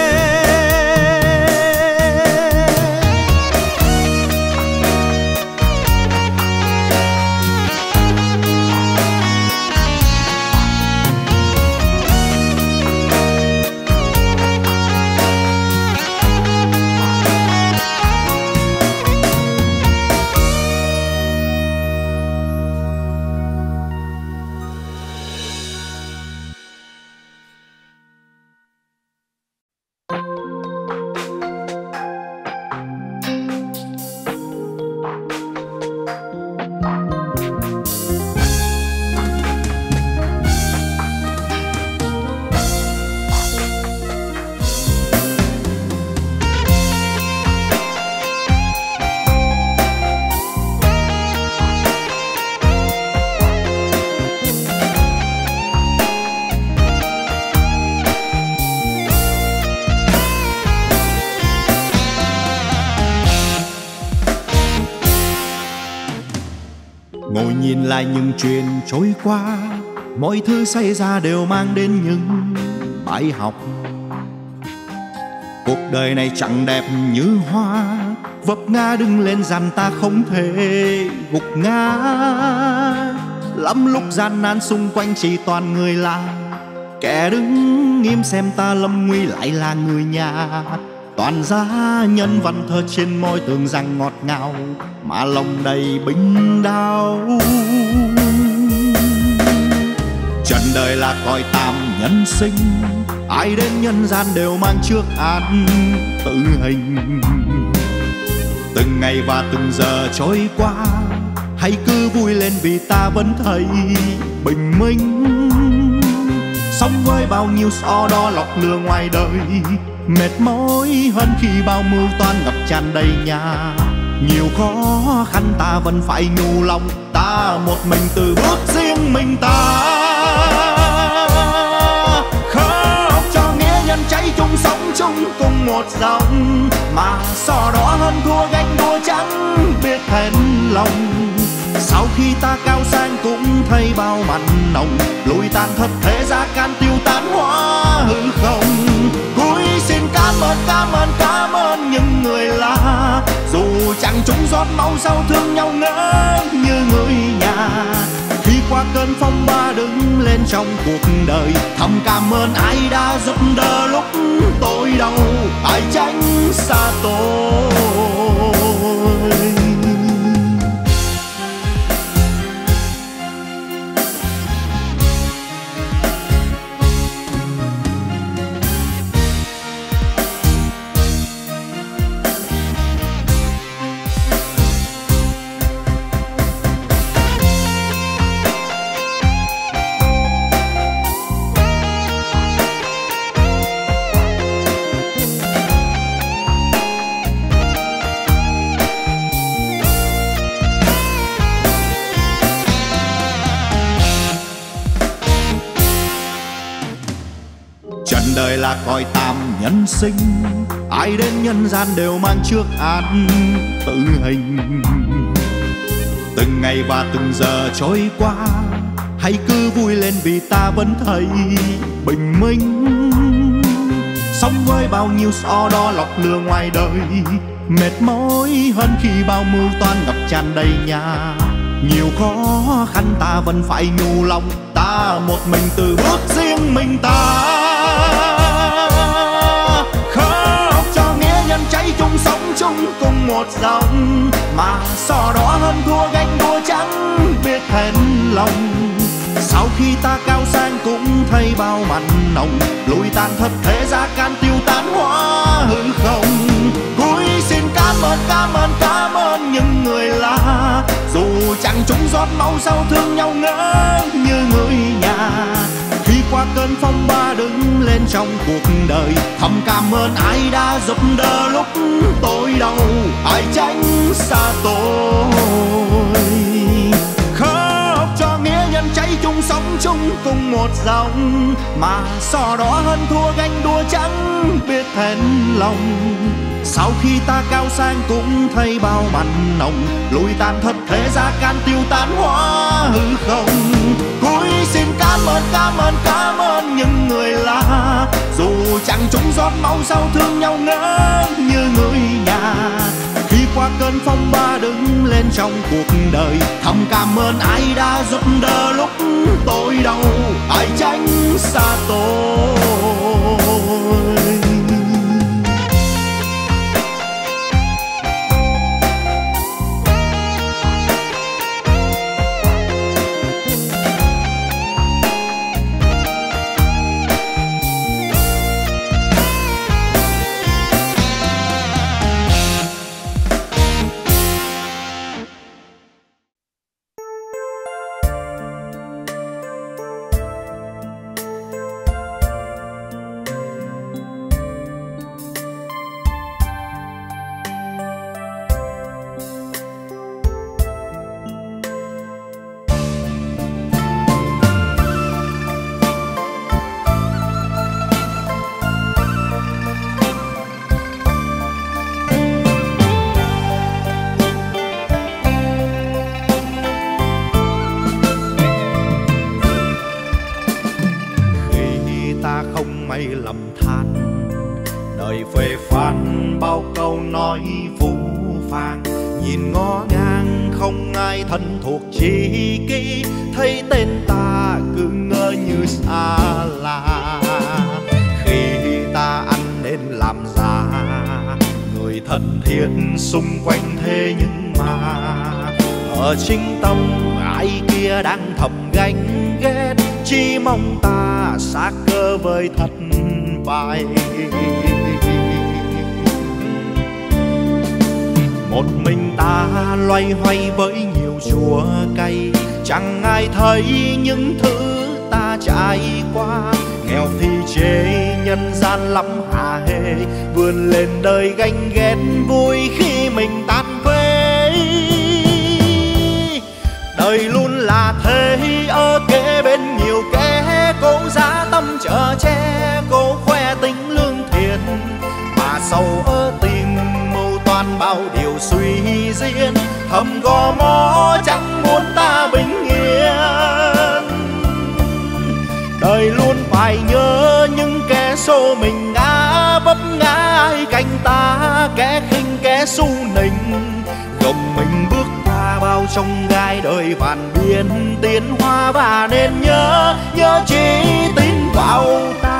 Truyền trôi qua. Mọi thứ xảy ra đều mang đến những bài học. Cuộc đời này chẳng đẹp như hoa. Vấp ngã đứng lên dằn ta không thể gục ngã. Lắm lúc gian nan xung quanh chỉ toàn người là kẻ đứng nghiêm xem ta lâm nguy lại là người nhà. Toàn gia nhân văn thơ trên môi tường rằng ngọt ngào, mà lòng đầy binh đau trần đời là cõi tạm nhân sinh, ai đến nhân gian đều mang trước án tự hình. Từng ngày và từng giờ trôi qua, hãy cứ vui lên vì ta vẫn thấy bình minh. Sống với bao nhiêu so đo lọc lừa ngoài đời, mệt mỏi hơn khi bao mưu toan ngập tràn đầy nhà. Nhiều khó khăn ta vẫn phải nhu lòng, ta một mình từ bước riêng mình ta. Chung sống chung cùng một dòng. Mà so đó hơn thua ganh đua chẳng biết hèn lòng. Sau khi ta cao sang cũng thấy bao mặn nồng, lùi tan thật thế ra can tiêu tán hóa hư không. Cảm ơn cảm ơn cảm ơn những người lạ. Dù chẳng chúng giọt máu sau thương nhau ngỡ như người nhà qua cơn phong ba đứng lên trong cuộc đời. Thầm cảm ơn ai đã giúp đỡ lúc tôi đau, ai tránh xa tôi. Là cõi tạm nhân sinh. Ai đến nhân gian đều mang trước án tự hình. Từng ngày và từng giờ trôi qua, hãy cứ vui lên vì ta vẫn thấy bình minh. Sống với bao nhiêu so đo lọc lừa ngoài đời, mệt mỏi hơn khi bao mưu toan ngập tràn đầy nhà. Nhiều khó khăn ta vẫn phải nhủ lòng, ta một mình từ bước riêng mình ta. Cho cháy chung sống chung cùng một dòng. Mà so đó hơn thua ganh đua trắng, biết hẹn lòng. Sau khi ta cao sang cũng thấy bao mặn nồng, lùi tan thật thế ra can tiêu tán hoa hư không. Cúi xin cảm ơn cảm ơn cảm ơn những người là dù chẳng chúng giọt máu sau thương nhau ngỡ như người nhà qua cơn phong ba đứng lên trong cuộc đời. Thầm cảm ơn ai đã giúp đỡ lúc tôi đau. Ai tránh xa tôi. Khóc cho nghĩa nhân cháy chung sống chung cùng một dòng. Mà so đó hơn thua ganh đua chẳng biết thẹn lòng. Sau khi ta cao sang cũng thấy bao mặn nồng. Lùi tan thật thế ra can tiêu tán hóa hư không xin cảm ơn cảm ơn cảm ơn những người lạ. Dù chẳng chúng giọt máu sao thương nhau ngỡ như người nhà. Khi qua cơn phong ba đứng lên trong cuộc đời, thầm cảm ơn ai đã giúp đỡ lúc tôi đau. Ai tránh xa tôi. Lắm hà hê vươn lên đời gánh su nịnh, gồng mình bước qua bao trong gai đời vạn biến tiến hoa và nên nhớ nhớ chỉ tin vào ta.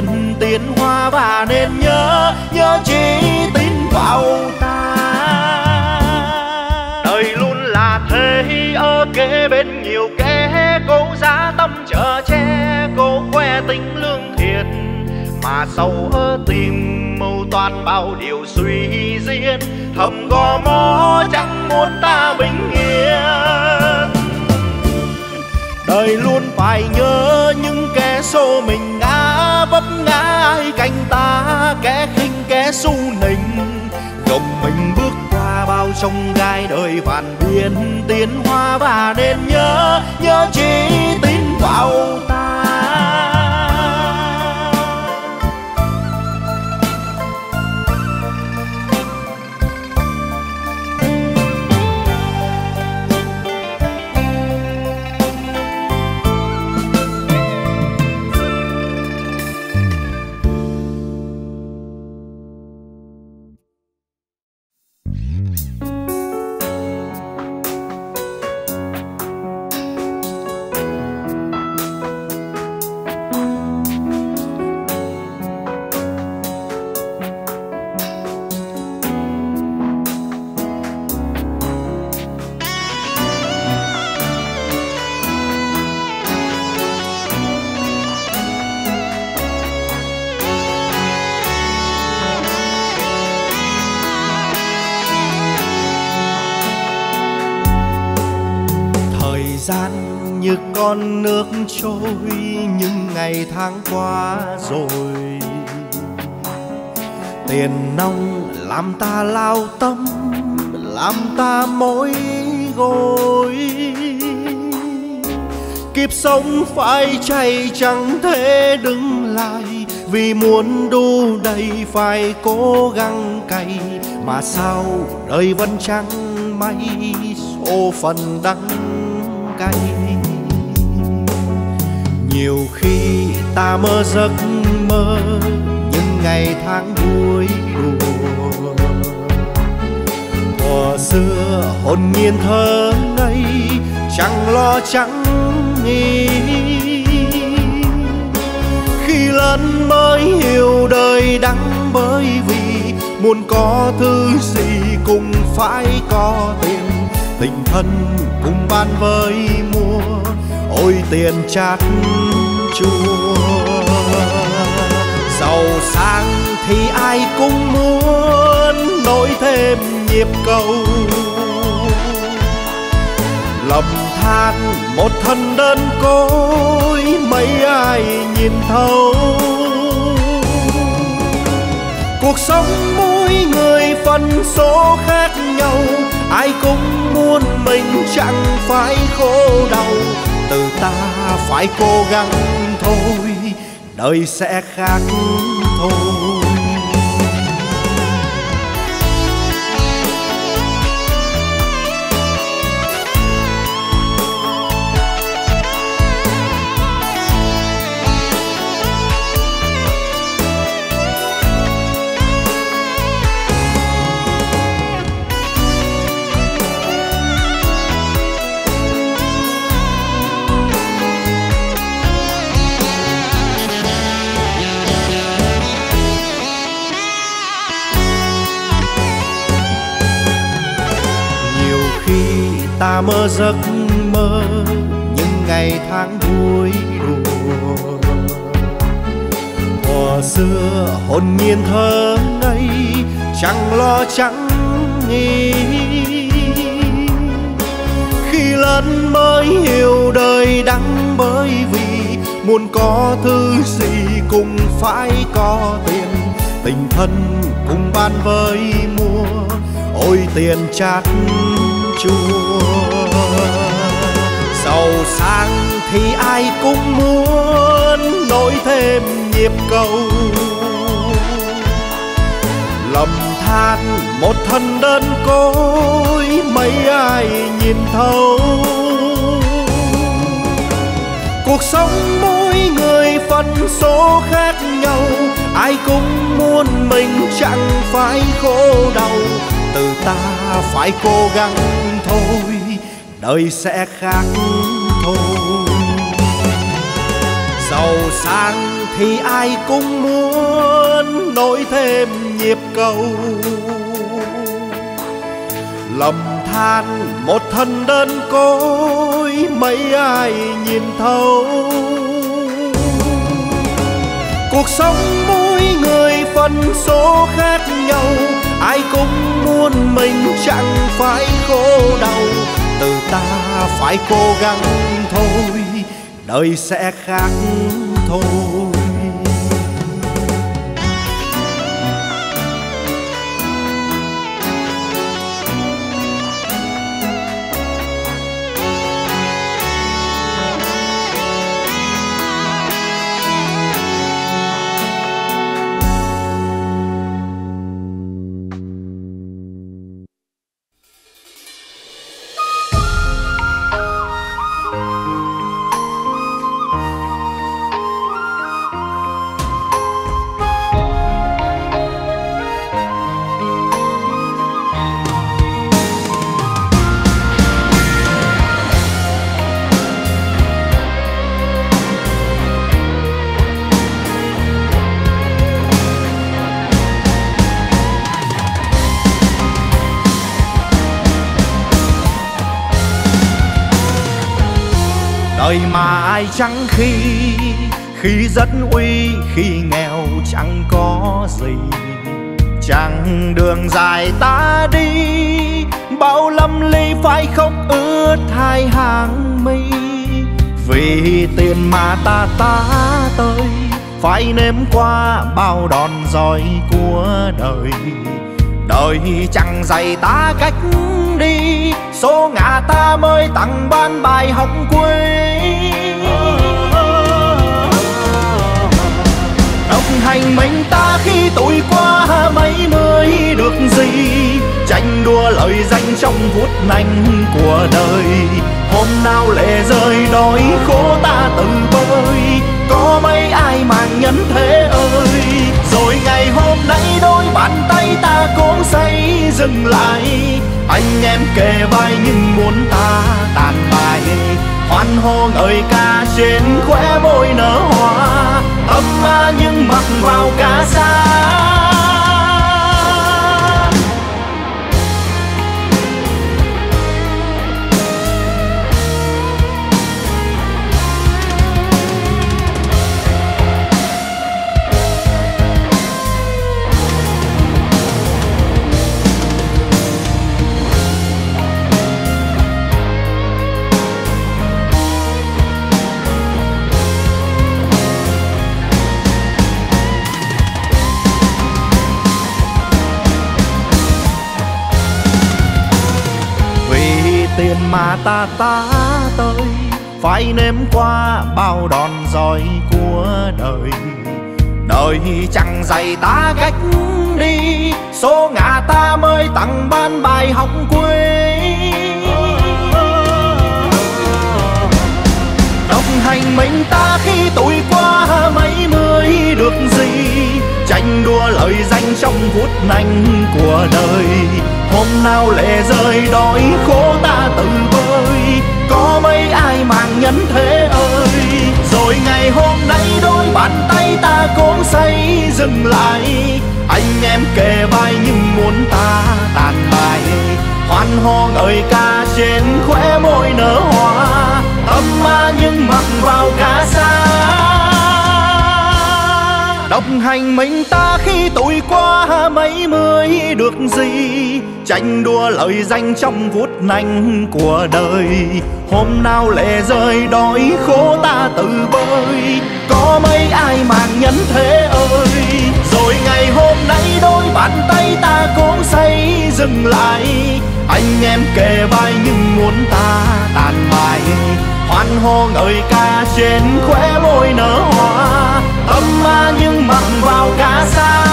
Vạn tiền tiến hoa và nên nhớ nhớ chỉ tin vào ta. Đời luôn là thế, ở kế bên nhiều kẻ, cố giá tâm chờ che, cố khoe tính lương thiện. Mà sâu ở tim mưu toan bao điều suy diễn, thầm gò mó chẳng muốn ta bình yên. Đời luôn phải nhớ những kẻ xô mình canh ta kẻ khinh, kẻ su nịnh. Gồng mình bước qua bao trong gai đời vạn biên tiến hoa và nên nhớ nhớ chỉ tin vào ta. Làm ta lao tâm, làm ta mối gối. Kiếp sống phải chạy chẳng thể đứng lại, vì muốn đu đầy phải cố gắng cày. Mà sao đời vẫn chẳng may số phận đắng cay? Nhiều khi ta mơ giấc mơ những ngày tháng vui đùa xưa hồn nhiên thơ ngây, chẳng lo chẳng nghĩ khi lớn mới hiểu đời đắng bởi vì, muốn có thứ gì cũng phải có tiền. Tình thân cùng ban với mua ôi tiền chát chua. Giàu sang thì ai cũng muốn nổi thêm nhịp cầu. Lầm than một thân đơn côi, mấy ai nhìn thấu. Cuộc sống mỗi người phần số khác nhau, ai cũng muốn mình chẳng phải khổ đau. Từ ta phải cố gắng thôi, đời sẽ khác thôi. Ta mơ giấc mơ, những ngày tháng vui đùa. Thuở xưa hồn nhiên thơ ngây, chẳng lo chẳng nghĩ. khi lớn mới hiểu đời đắng bởi vì, muốn có thứ gì cũng phải có tiền. Tình thân cùng ban với mua ôi tiền chát chua giàu sang thì ai cũng muốn nối thêm nhịp cầu. Lầm than một thân đơn côi, mấy ai nhìn thấu. Cuộc sống mỗi người phần số khác nhau, ai cũng muốn mình chẳng phải khổ đau. Từ ta phải cố gắng thôi đời sẽ khác thôi giàu sang thì ai cũng muốn nối thêm nhịp cầu. Lầm than một thân đơn côi, mấy ai nhìn thấu. Cuộc sống mỗi người phần số khác nhau, ai cũng muốn mình chẳng phải khổ đau từ ta phải cố gắng thôi đời sẽ khác thôi. Trắng chẳng khi khi rất uy, khi nghèo chẳng có gì. Chẳng đường dài ta đi, bao lâm ly phải khóc ướt hai hàng mi. Vì tiền mà ta ta tới, phải nếm qua bao đòn roi của đời. Đời chẳng dạy ta cách đi, số ngã ta mới tặng ban bài học quê. Hành mình ta khi tuổi qua, mấy mới được gì? Tranh đua lời danh trong phút nhanh của đời. Hôm nào lệ rơi, đói khổ ta từng bơi. Có mấy ai màng nhân thế ơi? Rồi ngày hôm nay đôi bàn tay ta cố say dừng lại. Anh em kề vai nhưng muốn ta tàn bài. Hoan hô ngợi ca trên khóe môi nở hoa âm ma nhưng mặc vào cả xa. Ta ta tới, phải nếm qua bao đòn roi của đời. Đời chẳng dạy ta cách đi, số ngã ta mới tặng ban bài học quê. Đồng hành mình ta khi tuổi tranh đua lời danh trong phút nhanh của đời. Hôm nào lệ rơi, đói khổ ta tự bơi có mấy ai màng nhân thế ơi? Rồi ngày hôm nay đôi bàn tay ta cố say dừng lại. Anh em kề vai nhưng muốn ta tàn bại. Hoan hô ngợi ca trên khóe môi nở hoa. Âm ma nhưng mặc vào cả xa đồng hành mình ta khi tuổi qua, mấy mươi được gì? Tranh đua lời danh trong vút nanh của đời. Hôm nào lệ rơi, đói khổ ta tự bơi. Có mấy ai màng nhân thế ơi? Rồi ngày hôm nay đôi bàn tay ta cũng say dừng lại. Anh em kề vai nhưng muốn ta tàn bài hoan hô ngợi ca trên khóe môi nở hoa tâm ma nhưng mặn vào cả xa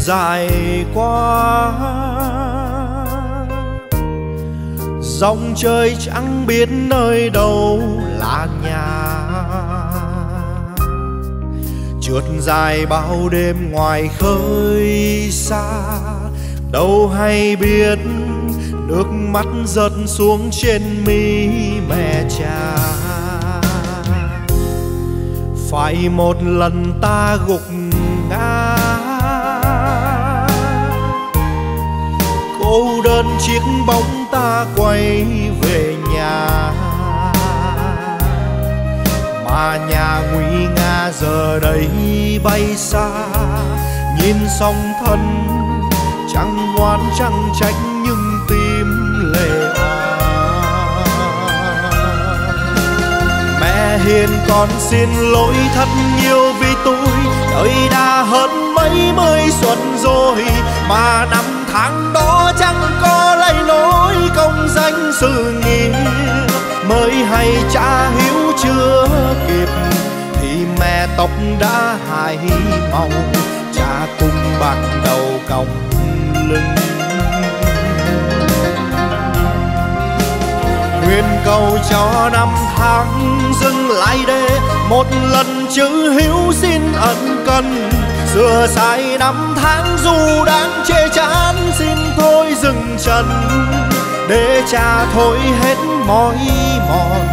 dài qua dòng trời chẳng biết nơi đâu là nhà. Trượt dài bao đêm ngoài khơi xa. Đâu hay biết nước mắt giật xuống trên mi mẹ cha. Phải một lần ta gục cô chiếc bóng ta quay về nhà. Mà nhà nguy nga giờ đây bay xa, nhìn song thân chẳng ngoan chẳng trách nhưng tim lệ mẹ hiền con xin lỗi thật nhiều vì tôi, đời đã hơn mấy mươi xuân rồi, mà năm tháng đó chẳng có lấy lối công danh sự nghiệp mới hay cha hiếu chưa kịp, thì mẹ tóc đã hài màu cha cùng bạc đầu còng lưng. Nguyện cầu cho năm tháng dừng lại để một lần chữ hiếu xin ân cần xưa sai năm tháng dù đang chê chán, xin thôi dừng chân. Để cha thôi hết mỏi mòn,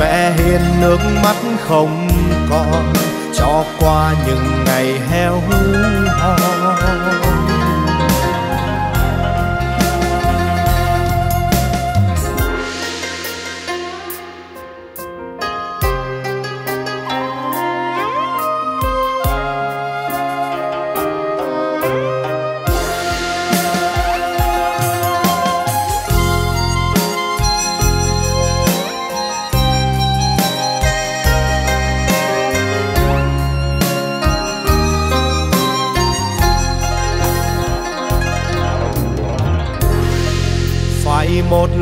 mẹ hiền nước mắt không còn. Cho qua những ngày heo hò.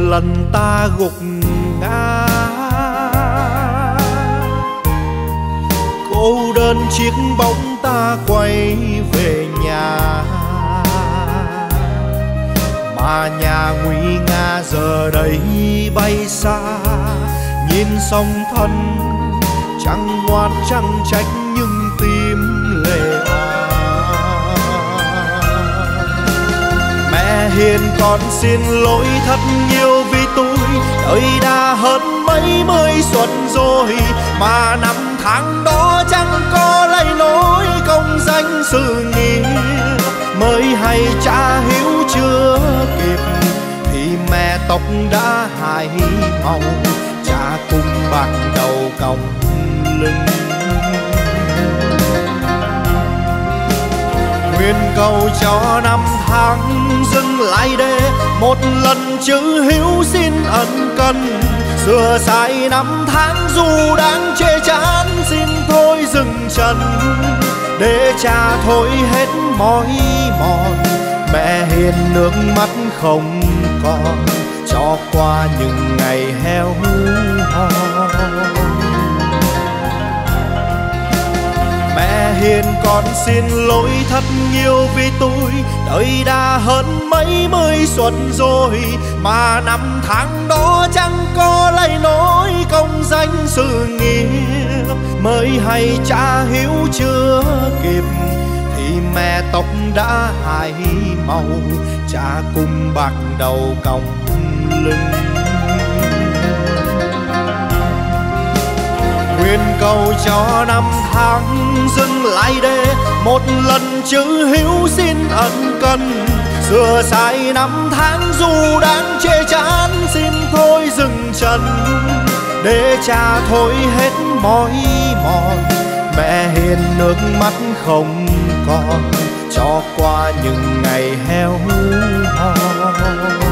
Lần ta gục ngã. Cô đơn chiếc bóng ta quay về nhà. Mà nhà nguy nga giờ đây bay xa. Nhìn sông thân chẳng ngoan chẳng trách nhưng tim lệ à. mẹ hiền con xin lỗi thật nhiều đời đã hơn mấy mươi xuân rồi, mà năm tháng đó chẳng có lấy nỗi công danh sự nghiệp. Mới hay cha hiếu chưa kịp, thì mẹ tóc đã hai màu, cha cùng bạc đầu còng lưng. Nguyện cầu cho năm tháng dừng lại để một lần chữ hiếu xin ân cần xưa dài năm tháng dù đang chê chán, xin thôi dừng chân. Để cha thôi hết mỏi mòn, mẹ hiền nước mắt không còn, cho qua những ngày heo hon hiền con xin lỗi thật nhiều vì tôi. Đời đã hơn mấy mươi xuân rồi, mà năm tháng đó chẳng có lấy nỗi công danh sự nghiệp. Mới hay cha hiếu chưa kịp, thì mẹ tóc đã hai màu. Cha cùng bạc đầu còng nguyện cầu cho năm tháng dừng lại để một lần chữ hiếu xin ân cần. Xưa sai năm tháng dù đang chê chán, xin thôi dừng chân. Để cha thôi hết mỏi mòn, mẹ hiền nước mắt không còn. Cho qua những ngày heo hon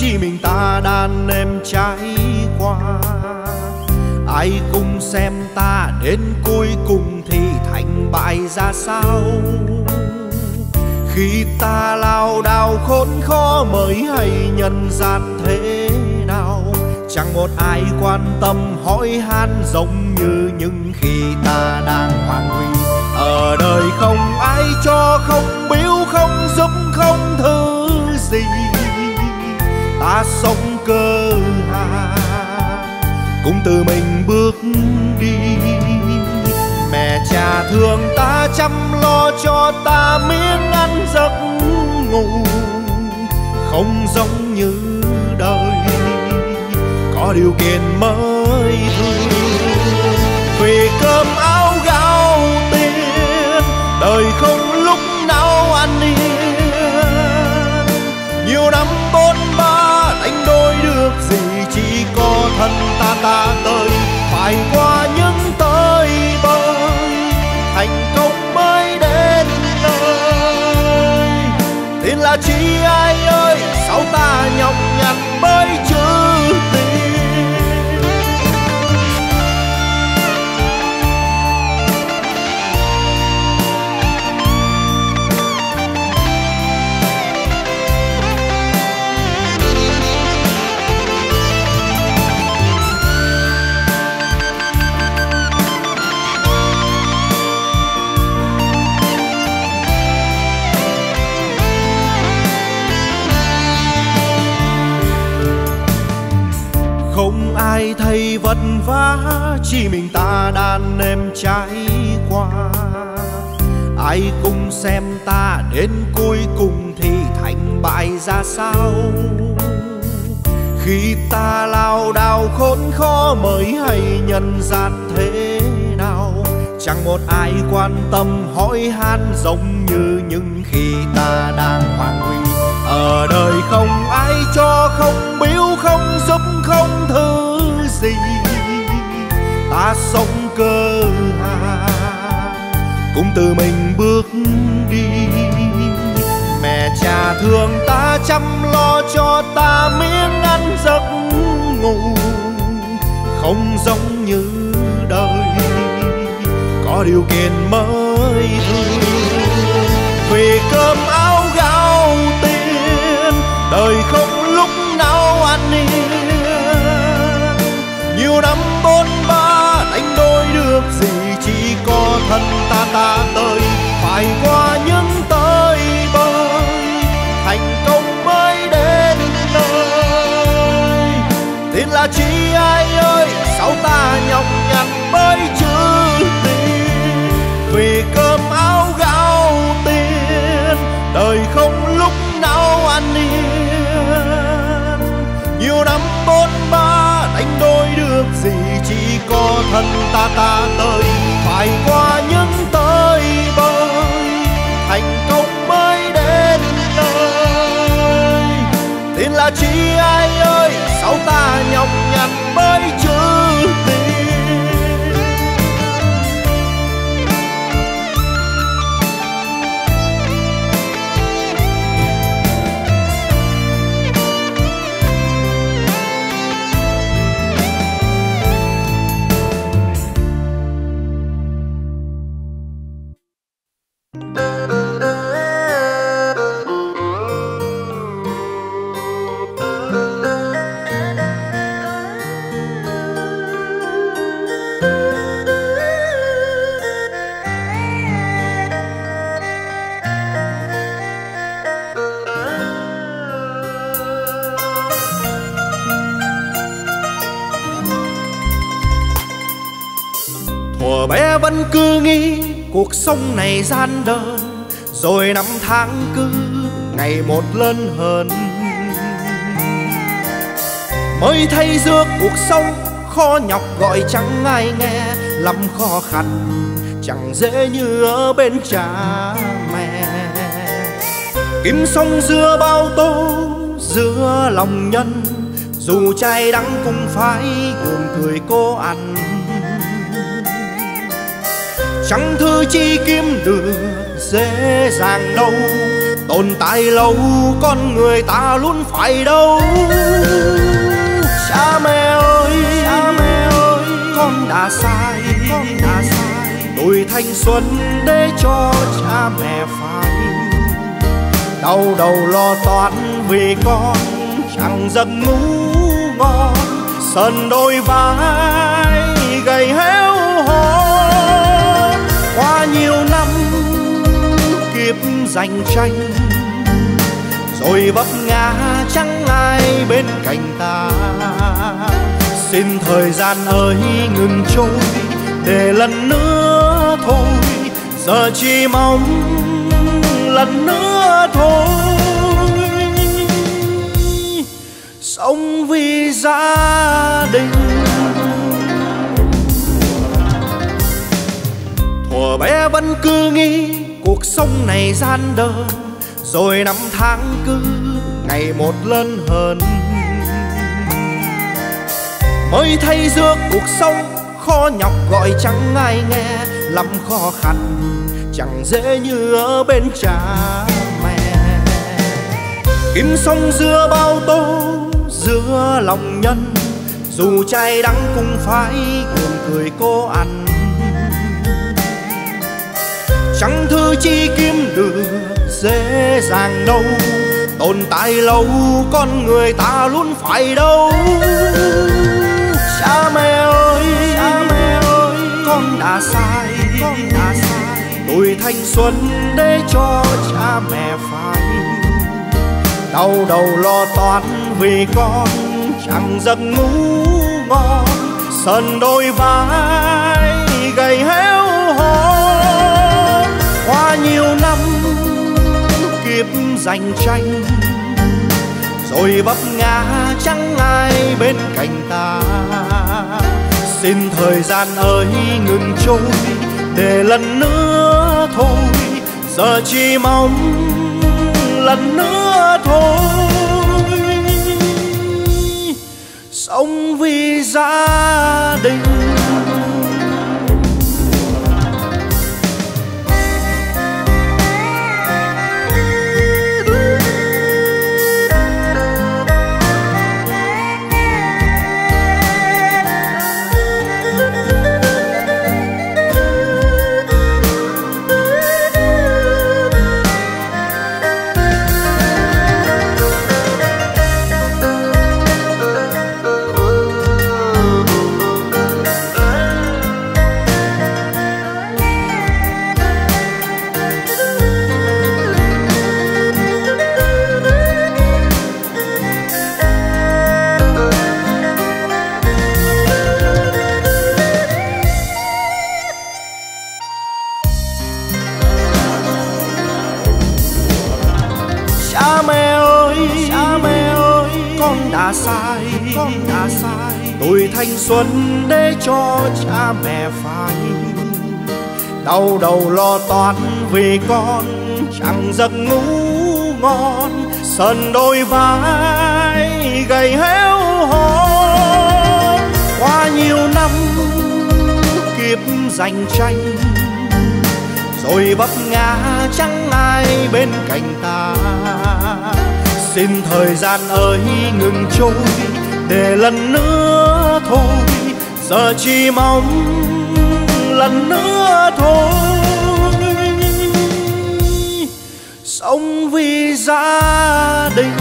chỉ mình ta đàn em trải qua. Ai cùng xem ta đến cuối cùng thì thành bại ra sao? Khi ta lao đao khốn khó mới hay nhân gian thế nào? Chẳng một ai quan tâm hỏi han giống như những khi ta đang hoàng huy ở đời không ai cho không biếu không giúp không ta sống cơ hà cũng tự mình bước đi, mẹ cha thương ta chăm lo cho ta miếng ăn giấc ngủ. Không giống như đời, có điều kiện mới thương vì cơm áo gạo tiền, đời không lúc nào ăn yên. Nhiều năm bôn thân ta ta tới, phải qua những tới bơi. Thành công mới đến nơi. Tin là chi ai ơi sao ta nhọc nhằn ai thấy vất vả chỉ mình ta đàn em trải qua. Ai cùng xem ta đến cuối cùng thì thành bại ra sao? Khi ta lao đao khốn khó mới hay nhân gian thế nào? Chẳng một ai quan tâm hỏi han giống như những khi ta đang hoàng huy ở đời không ai cho, không biếu, không giúp gì ta sống cơ hà cũng tự mình bước đi, mẹ cha thương ta, chăm lo cho ta, miếng ăn giấc ngủ không giống như đời. Có điều kiện mới thương vì cơm áo gạo tiền, đời không nhiều năm bôn ba đánh đôi được gì chỉ có thân ta ta tới. Phải qua những tới bơi, thành công mới đến nơi. Tin là chi ai ơi, sao ta nhọc nhằn mới chữ tiền? Vì cơm áo gạo tiền, đời không lúc nào an yên. Chỉ có thân ta ta tới phải sông này gian đơn rồi năm tháng cứ ngày một lớn hơn. Mới thấy giữa cuộc sống khó nhọc gọi chẳng ai nghe, lắm khó khăn chẳng dễ như ở bên cha mẹ. Kim sông giữa bao tố, giữa lòng nhân, dù cay đắng cũng phải gượng cười cô ăn chẳng thư chi kiếm được dễ dàng đâu. Tồn tại lâu, con người ta luôn phải đâu. Cha mẹ ơi, cha mẹ ơi, con đã sai. Con đã sai. Tuổi thanh xuân để cho cha mẹ phải đau đầu lo toan vì con chẳng giấc ngủ ngon. Sần đôi vai gầy hết. Giành tranh. Rồi vấp ngã chẳng ai bên cạnh ta. Xin thời gian ơi ngừng trôi, để lần nữa thôi. Giờ chỉ mong lần nữa thôi. Sống vì gia đình. Thuở bé vẫn cứ nghĩ cuộc sống này gian đơn rồi năm tháng cứ ngày một lớn hơn. Mới thấy giữa cuộc sống khó nhọc gọi chẳng ai nghe, lắm khó khăn chẳng dễ như ở bên cha mẹ. Kim sông giữa bao tố, giữa lòng nhân, dù chai đắng cũng phải gượng cười cô ăn chẳng thứ chi kiếm được dễ dàng đâu. Tồn tại lâu con người ta luôn phải đâu. Cha mẹ ơi cha mẹ ơi con đã sai. con đã sai. Tuổi thanh xuân để cho cha mẹ phải đau đầu lo toán vì con chẳng giấc ngủ ngon. Sân đôi vai gầy héo giành tranh. Rồi vấp ngã chẳng ai bên cạnh ta. Xin thời gian ơi ngừng trôi, để lần nữa thôi. Giờ chỉ mong lần nữa thôi. Đầu lo toan vì con chẳng giấc ngủ ngon. Sần đôi vai gầy héo hon. Qua nhiều năm kiếp giành tranh, rồi vấp ngã chẳng ai bên cạnh ta. Xin thời gian ơi ngừng trôi, để lần nữa thôi. Giờ chỉ mong lần nữa thôi. Sống vì gia đình.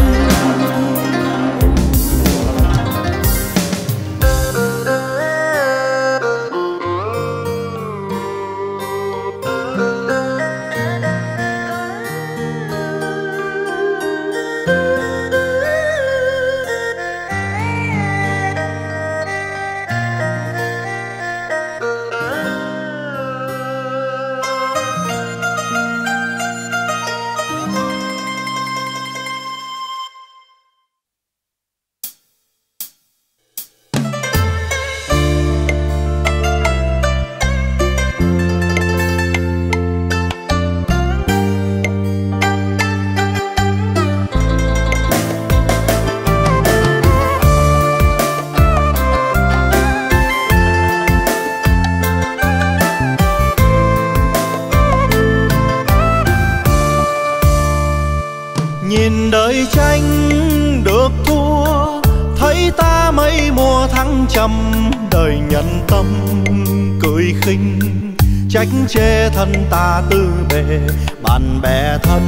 Trách chê thân ta tư bề, bạn bè thân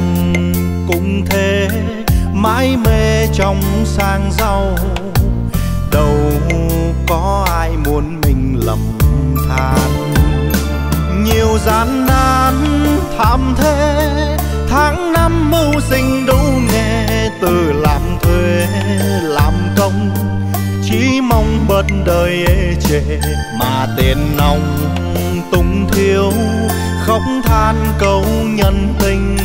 cũng thế, mãi mê trong sang giàu. Đâu có ai muốn mình lầm than. Nhiều gian nan thảm thế, tháng năm mưu sinh đủ nghề, từ làm thuê, làm công, chỉ mong bớt đời ê chề. Mà tiền nong khóc than câu nhân tình.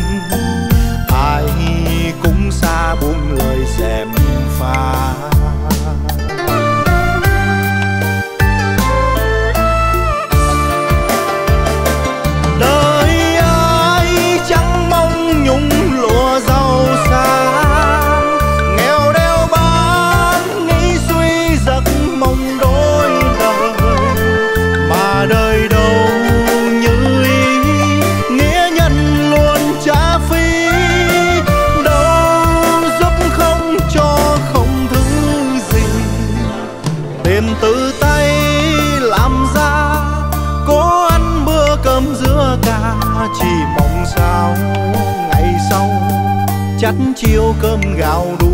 Chiêu cơm gạo đủ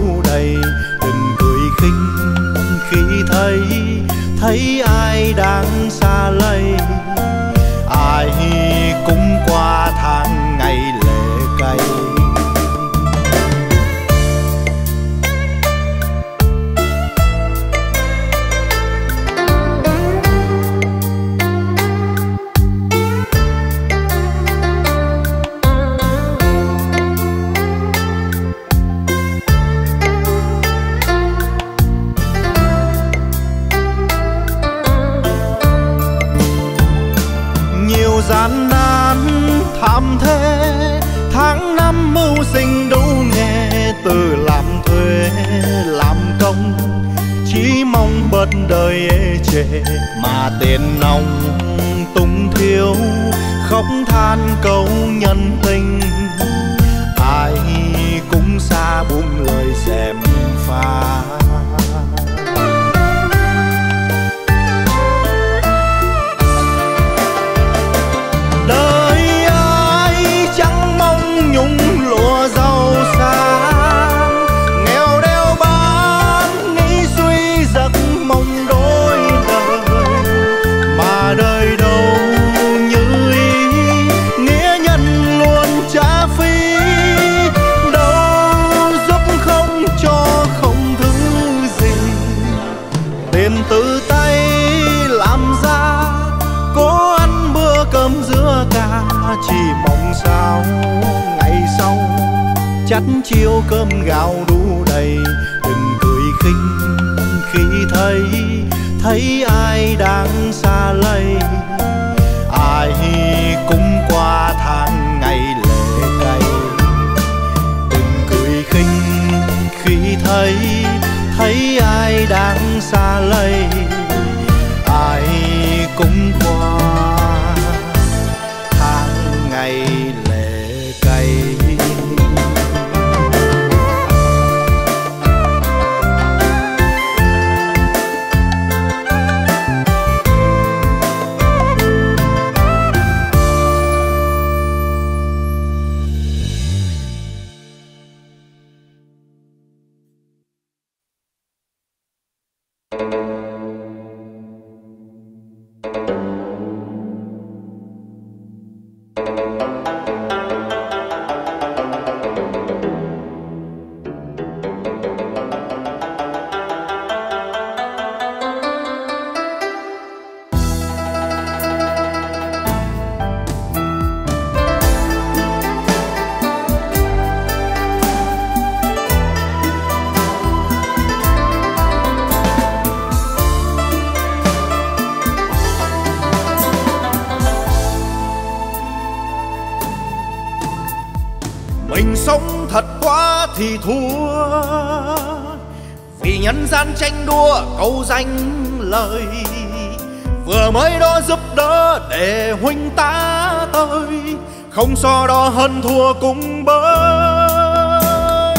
cùng bơi.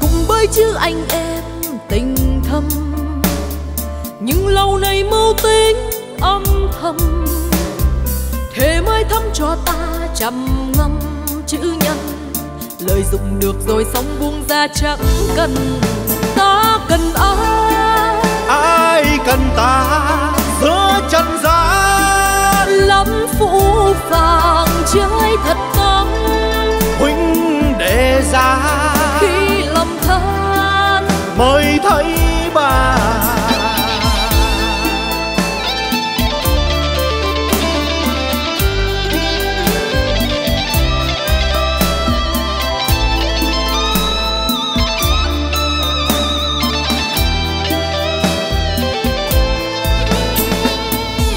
Cùng bơi chứ anh em tình thâm. Nhưng lâu nay mưu tính âm thầm. Thế mới thấm cho ta trầm ngâm chữ nhân. Lời dùng được rồi xong buông ra chẳng cần ta cần ai. Ai cần ta? Giữa chân gian. Lắm phũ phàng chơi thật tâm ra. Khi lầm than mới thấy bà.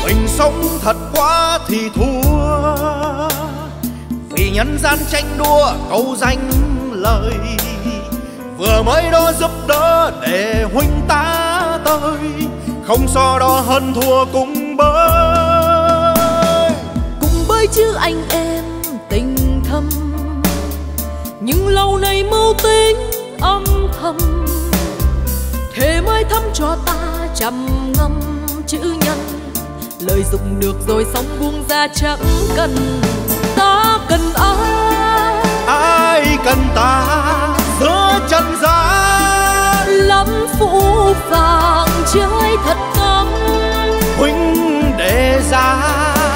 Mình sống thật quá thì thua vì nhân gian tranh đua, câu danh lời. Vừa mới đó giúp đỡ để huynh ta tới, không so đo hơn thua cùng bơi. Cùng bơi chứ anh em tình thâm, nhưng lâu nay mưu tính âm thầm. Thế mới thấm cho ta trầm ngâm chữ nhân, lời dụng được rồi xong buông ra chẳng cần cần ta giữa chân gian lắm phũ phàng chơi thật tâm huynh đệ ra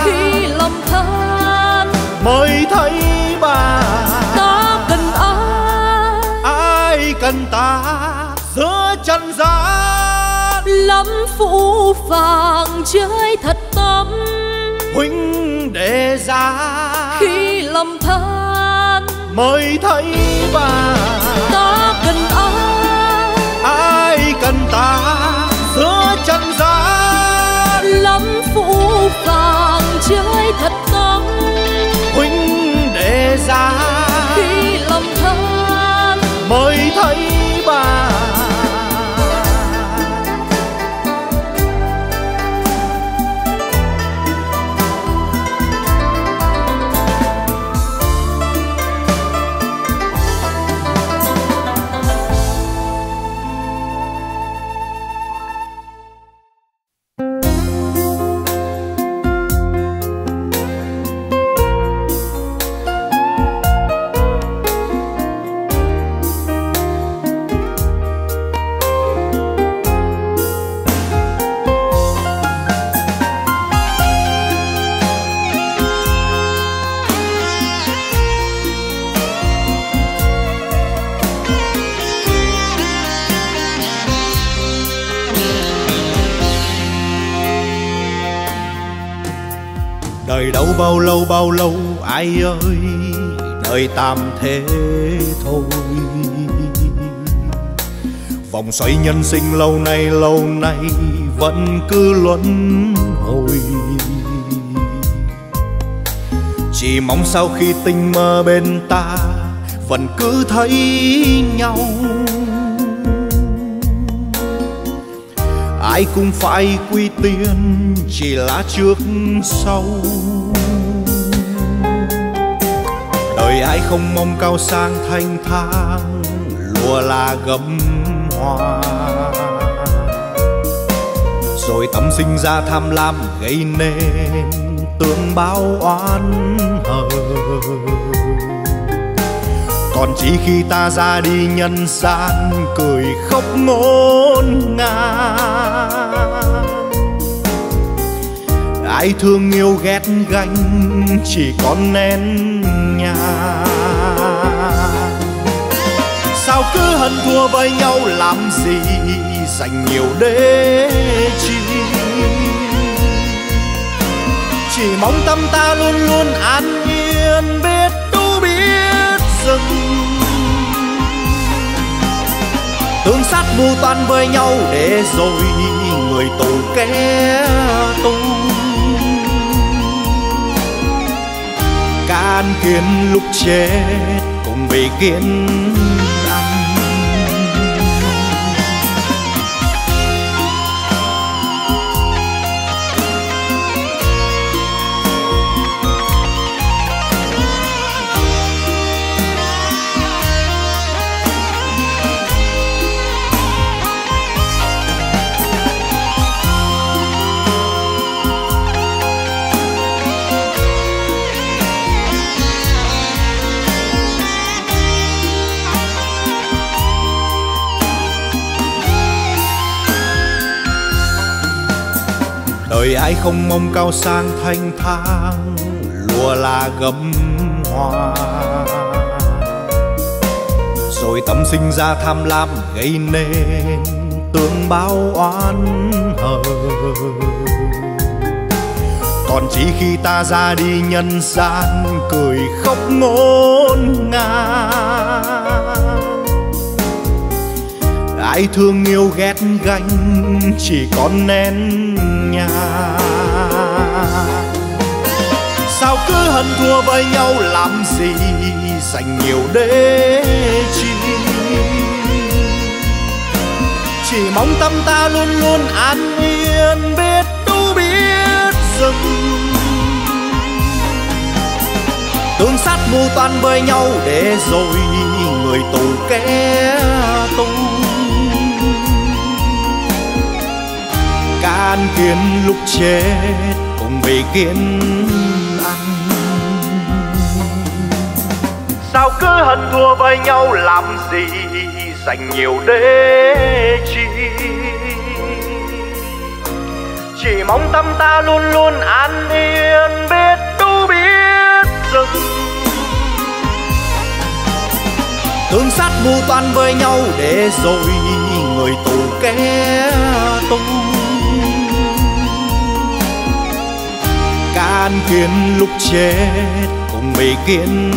khi lầm than mới thấy bà. ta cần ai? Ai cần ta giữa chân gian lắm phũ phàng chơi thật tâm huynh đệ ra khi lầm than mới thấy bà. Ta cần ai? Ai cần ta? Giữa chân gian. Lắm phũ phàng chơi thật tâm huynh đệ ra khi lầm than mới thấy bao lâu bao lâu, ai ơi đời tạm thế thôi. Vòng xoay nhân sinh lâu nay lâu nay vẫn cứ luẩn hồi. Chỉ mong sau khi tình mơ bên ta vẫn cứ thấy nhau. Ai cũng phải quy tiên chỉ là trước sau. Đời ai không mong cao sang thanh thang, lùa là gấm hoa. Rồi tâm sinh ra tham lam gây nên tương báo oán hờn. Còn chỉ khi ta ra đi nhân gian cười khóc ngôn ngang ai thương yêu ghét ganh chỉ còn nén nhà. Sao cứ hận thua với nhau, làm gì dành nhiều để chi? Chỉ mong tâm ta luôn luôn an yên biết tu biết dừng. Tương sát mù toan với nhau để rồi người tù kẻ tù. An kiến lúc chết cùng bị kiến. Đời ai không mong cao sang thanh thang, lùa là gấm hoa. Rồi tâm sinh ra tham lam gây nên tương báo oán hờn còn chỉ khi ta ra đi nhân gian cười khóc ngôn ngang ai thương yêu ghét ganh, chỉ còn nén nhà sao cứ hận thua với nhau, làm gì dành nhiều để chi? Chỉ mong tâm ta luôn luôn an yên, biết tu biết dừng. Tương sát mưu toan với nhau để rồi người tù kẻ tu kiến lúc chết cùng về kiến ăn. Sao cứ hận thua với nhau, làm gì dành nhiều để chi? Chỉ mong tâm ta luôn luôn an yên, biết tu biết dừng tương sát mưu toan với nhau để rồi người tù kẻ tù. Đàn kiến lúc chết cùng bị kiến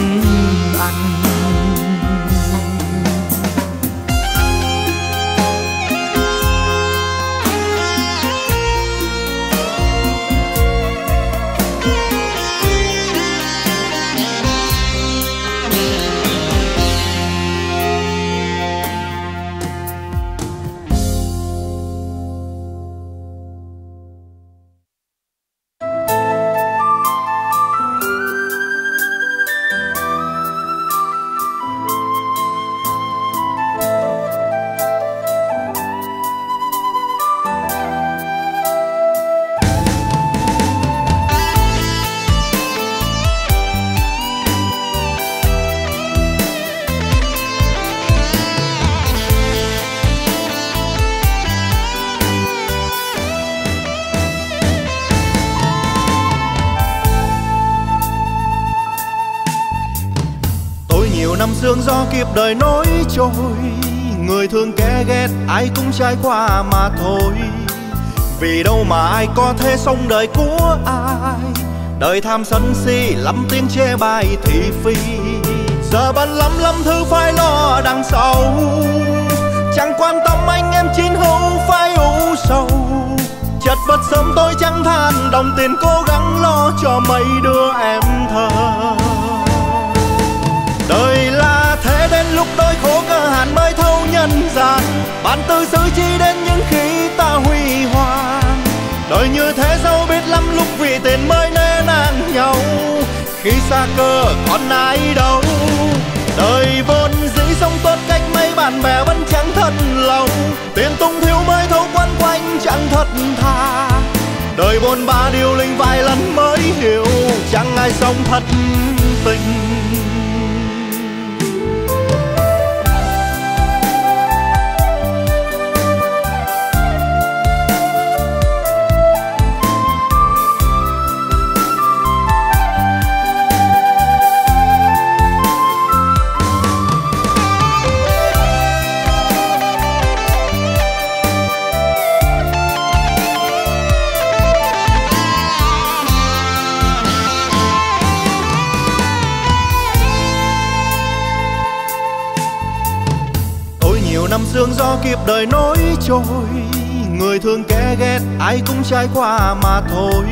sương gió kiếp đời nối trôi. Người thương kẻ ghét, ai cũng trải qua mà thôi. Vì đâu mà ai có thể sống đời của ai? Đời tham sân si, lắm tiếng chê bai thị phi. Giờ bận lắm lắm thứ phải lo đằng sau. Chẳng quan tâm anh em chín hữu phải u sầu. Chật vật sớm tôi chẳng than, đồng tiền cố gắng lo cho mấy đứa em thơ. Đời lúc đôi khổ cơ hàn mới thấu nhân gian. Bạn tự xử chi đến những khi ta huy hoàng. Đời như thế dẫu biết lắm lúc vì tiền mới nê nang nhau. Khi xa cơ còn ai đâu. Đời vốn dĩ sống tốt cách mấy bạn bè vẫn chẳng thật lòng. Tiền tung thiếu mới thấu quanh quanh chẳng thật thà đời bôn ba điều linh vài lần mới hiểu. Chẳng ai sống thật tình. Kịp đời nối trôi. Người thương kẻ ghét, ai cũng trải qua mà thôi.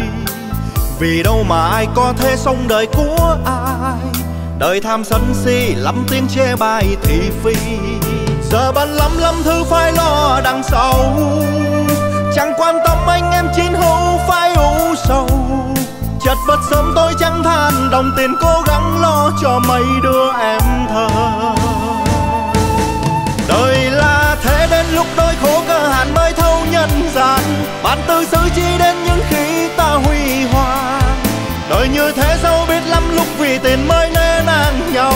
Vì đâu mà ai có thể sống đời của ai? Đời tham sân si, lắm tiếng chê bai thị phi. Giờ bận lắm lắm thứ phải lo đằng sau. Chẳng quan tâm anh em chín hữu phải u sầu. Chật vật sớm tôi chẳng than, đồng tiền cố gắng lo cho mấy đứa em thơ đời là thế đến lúc đôi khổ cơ hạn mới thâu nhân gian. Bạn tự xử chi đến những khi ta huy hoàng. Đời như thế dẫu biết lắm lúc vì tiền mới nê nàng nhau.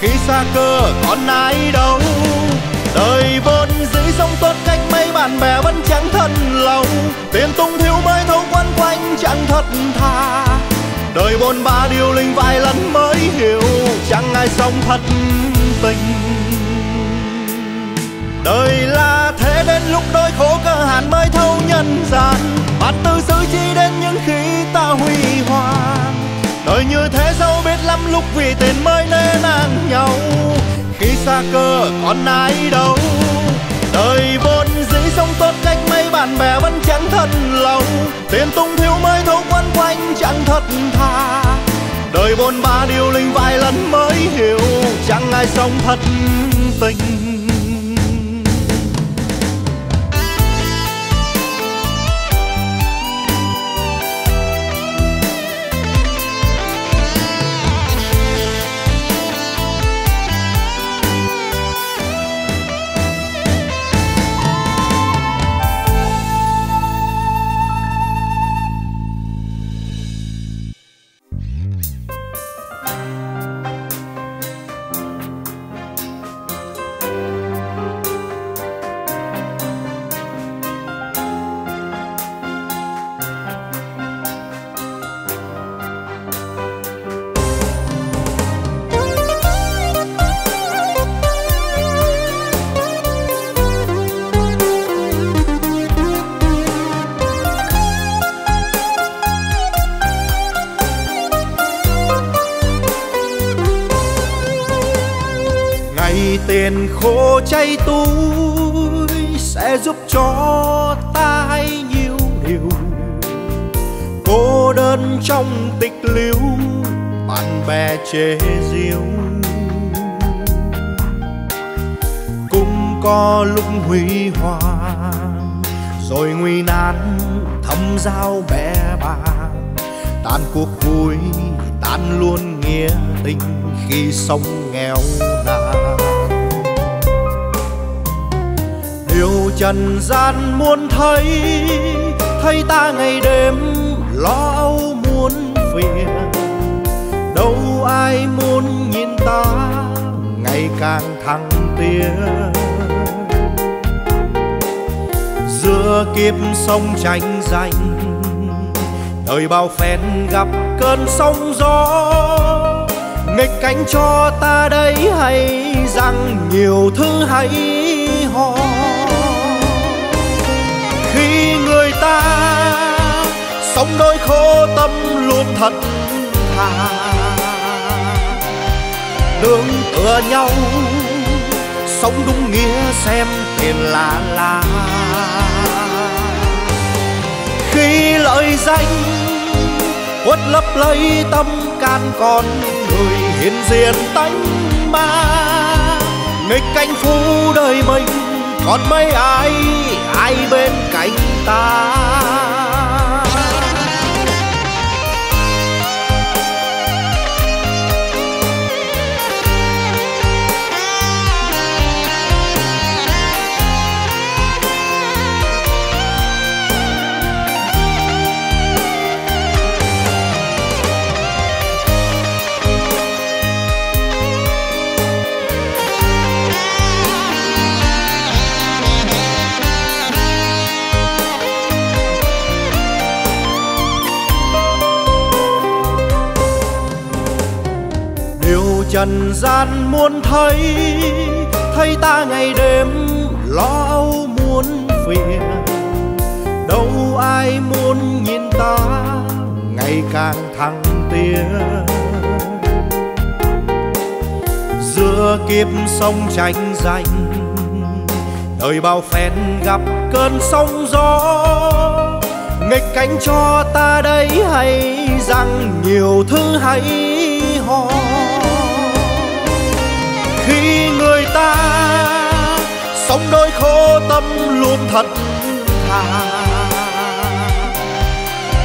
Khi xa cơ còn ai đâu. Đời vốn dĩ sống tốt cách mấy bạn bè vẫn chẳng thân lòng. Tiền tung thiếu mới thấu quanh quanh chẳng thật thà. Đời bôn ba điều linh vài lần mới hiểu. Chẳng ai sống thật tình đời là thế đến lúc đôi khổ cơ hàn mới thâu nhân gian. Bạn tự xử chi đến những khi ta huy hoàng. Đời như thế dẫu biết lắm lúc vì tiền mới nên nang nhau. Khi xa cơ còn ai đâu. Đời vốn dĩ sống tốt cách mấy bạn bè vẫn chẳng thân lòng tiền tung thiếu mới thấu quanh quanh chẳng thật thà đời bôn ba điều linh vài lần mới hiểu. Chẳng ai sống thật tình. Chế diêu cũng có lúc huy hoàng, rồi nguy nan thâm giao bé bàng tan cuộc vui tan luôn nghĩa tình khi sống nghèo nàn. Điều trần gian muốn thấy thấy ta ngày đêm lo âu muôn phiền đâu ai muốn nhìn ta, ngày càng thăng tiến. Giữa kiếp sông tranh giành, đời bao phen gặp cơn sóng gió. Nghịch cánh cho ta đây hay rằng nhiều thứ hay ho. Khi người ta sống đôi khổ tâm luôn thật thà nương tựa nhau. Sống đúng nghĩa xem tiền là là. Khi lợi danh quất lấp lấy tâm can con người hiền diện tánh ma. Nghịch canh phú đời mình, còn mấy ai ai bên cạnh ta? Trần gian muốn thấy thấy ta ngày đêm lo âu muốn phiền. Đâu ai muốn nhìn ta ngày càng thăng tiến. Giữa kiếp sông tranh giành, đời bao phen gặp cơn sóng gió. Nghịch cánh cho ta đấy hay rằng nhiều thứ hay ho. Sống đôi khổ tâm luôn thật thà.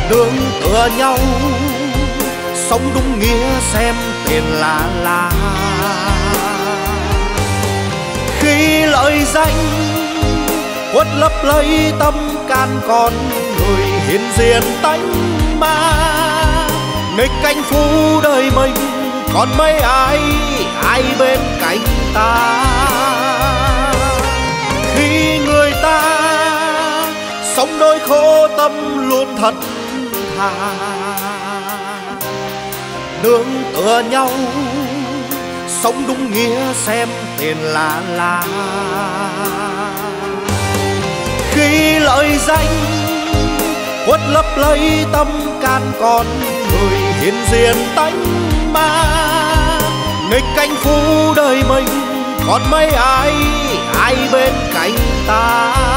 Nương tựa nhau sống đúng nghĩa xem tiền là là. Khi lợi danh, quất lấp lấy tâm can con người hiền diện tánh ma. Nghịch canh phú đời mình, còn mấy ai ai bên ta. Khi người ta sống đôi khổ tâm luôn thật thà, nương tựa nhau, sống đúng nghĩa xem tiền là là. Khi lợi danh quất lấp lấy tâm can con người hiền diện tánh ma, nghịch canh phú đời mình còn mấy ai ai bên cạnh ta?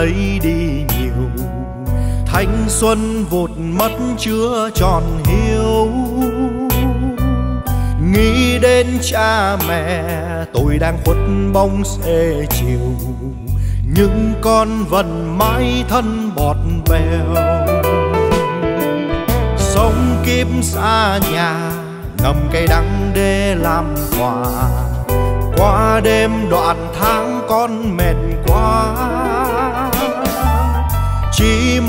Lấy đi nhiều. Thanh xuân vụt mất chưa tròn hiếu nghĩ đến cha mẹ, tôi đang khuất bóng xe chiều. Nhưng con vẫn mãi thân bọt bèo. Sống kiếp xa nhà, ngầm cây đắng để làm quà. Qua đêm đoạn tháng con mẹ.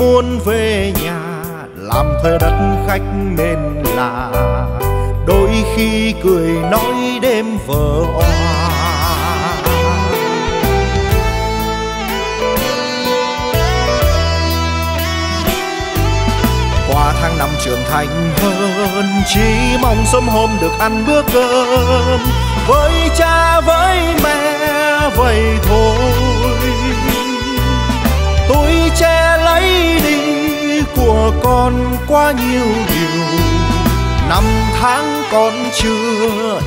Muốn về nhà, làm thuê đất khách nên là đôi khi cười nói đêm vỡ oa qua tháng năm trưởng thành hơn, chỉ mong sớm hôm được ăn bữa cơm. Với cha, với mẹ, vậy thôi tôi che lấy đi của con quá nhiều điều. Năm tháng con chưa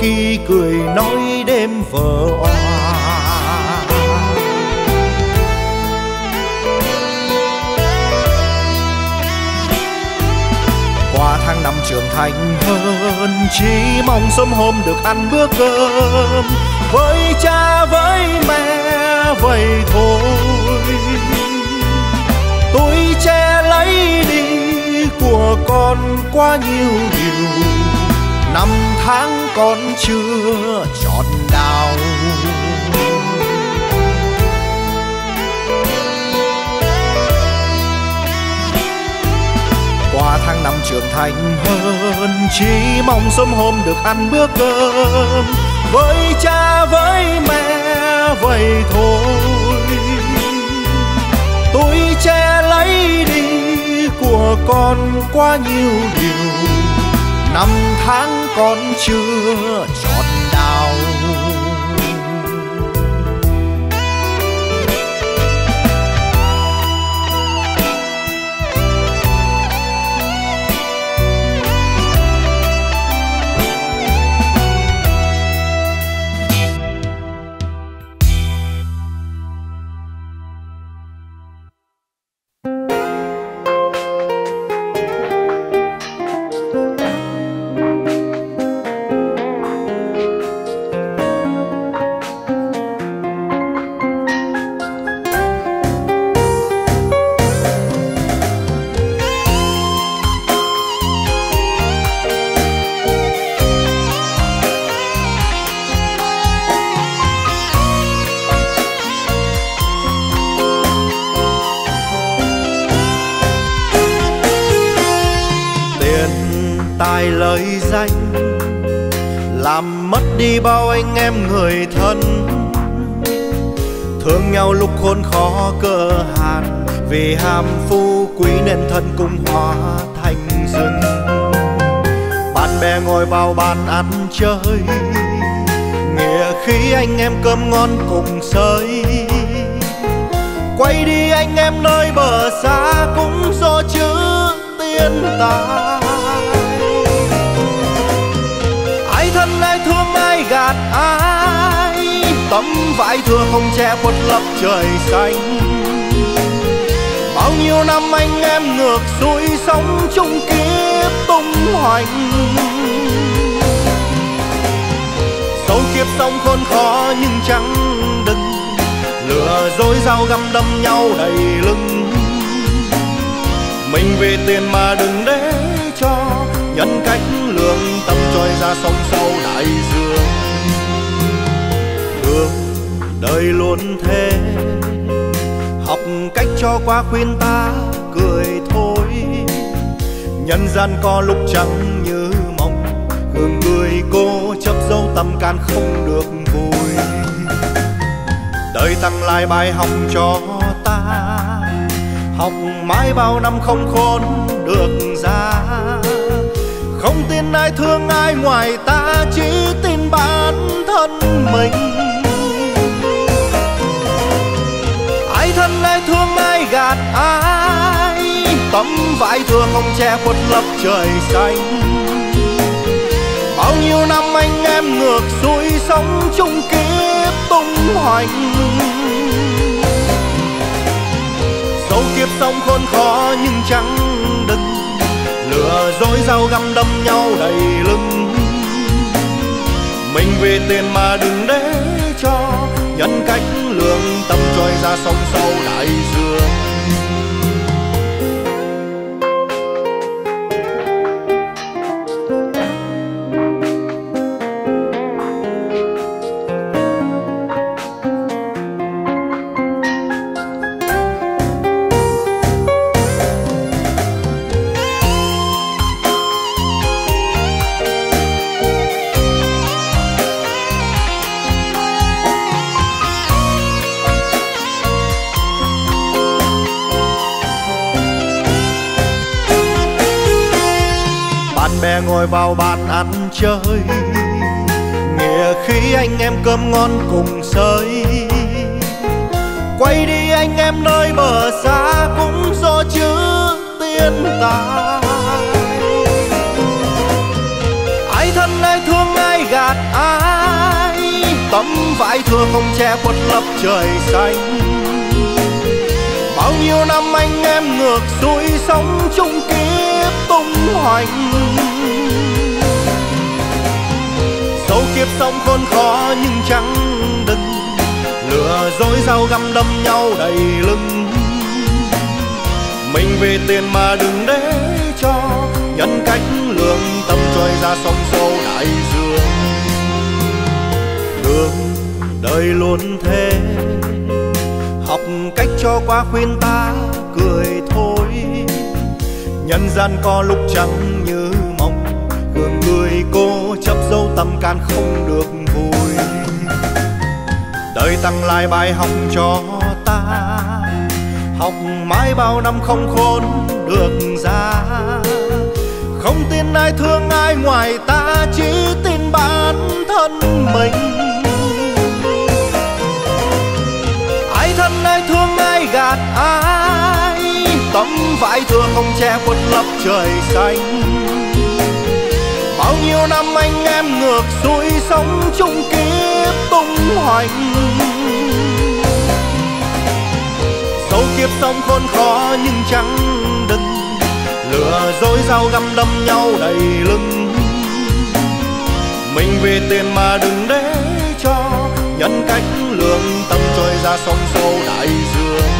khi cười nói đêm vợ oà, qua tháng năm trưởng thành hơn chỉ mong sớm hôm được ăn bữa cơm. Với cha với mẹ vậy thôi. Tôi che lấy đi của con quá nhiều điều. Năm tháng con chưa trọn đào qua tháng năm trưởng thành hơn, chỉ mong sớm hôm được ăn bữa cơm. Với cha, với mẹ, vậy thôi. Tôi che lấy đi của con quá nhiều điều. Năm tháng con chưa trọn ngon cùng sơi quay đi anh em nơi bờ xa cũng do chữ tiên tài. Ai thân ai thương ai gạt ai, tấm vải thừa không che khuất lấp trời xanh. Bao nhiêu năm anh em ngược xuôi sống chung kiếp tung hoành sống khốn khó nhưng chẳng đừng. Lừa dối dao găm đâm nhau đầy lưng. Mình vì tiền mà đừng để cho, nhân cách lương tâm trôi ra sông sâu đại dương. Đường đời luôn thế, học cách cho qua khuyên ta cười thôi. Nhân gian có lúc chẳng dấu tâm can không được vui đời tặng lại bài học cho ta, học mãi bao năm không khôn được ra. Không tin ai thương ai ngoài ta, chỉ tin bản thân mình. Ai thân ai thương ai gạt ai, tấm vải thương không che khuất lấp trời xanh. Bao nhiêu năm ngược xuôi sóng chung kiếp tung hoành. Dẫu kiếp sống khốn khó nhưng chẳng đừng lừa dối dao găm đâm nhau đầy lưng. Mình vì tiền mà đừng để cho, nhân cách lương tâm trôi ra sông sâu đại dương. Ngồi vào bàn ăn chơi. Nghĩa khi anh em cơm ngon cùng sới. Quay đi anh em nơi bờ xa cũng do chữ tiên tài. Ai thân ai thương ai gạt ai, tấm vải thưa không che khuất lấp trời xanh. Bao nhiêu năm ngược xuôi sống chung kiếp tung hoành. Dẫu kiếp sống khốn khó nhưng chẳng đừng lừa dối dao găm đâm nhau đầy lưng. Mình vì tiền mà đừng để cho nhân cách lương tâm trôi ra sông sâu đại dương. Đường đời luôn thế, học cách cho qua khuyên ta cười thôi. Nhân gian có lúc chẳng như mong gương người cô chấp dấu tâm can không được vui. Đời tăng lại bài học cho ta, học mãi bao năm không khôn được ra. Không tin ai thương ai ngoài ta, chỉ tin bản thân mình. Ai thân ai thương ai gạt ai tấm vải thưa không che khuất lấp trời xanh. Bao nhiêu năm anh em ngược xuôi sống chung kiếp tung hoành. Dẫu kiếp sống khốn khó nhưng chẳng đừng lừa dối dao găm đâm nhau đầy lưng. Mình vì tiền mà đừng để cho nhân cách lương tâm trôi ra sông sâu đại dương.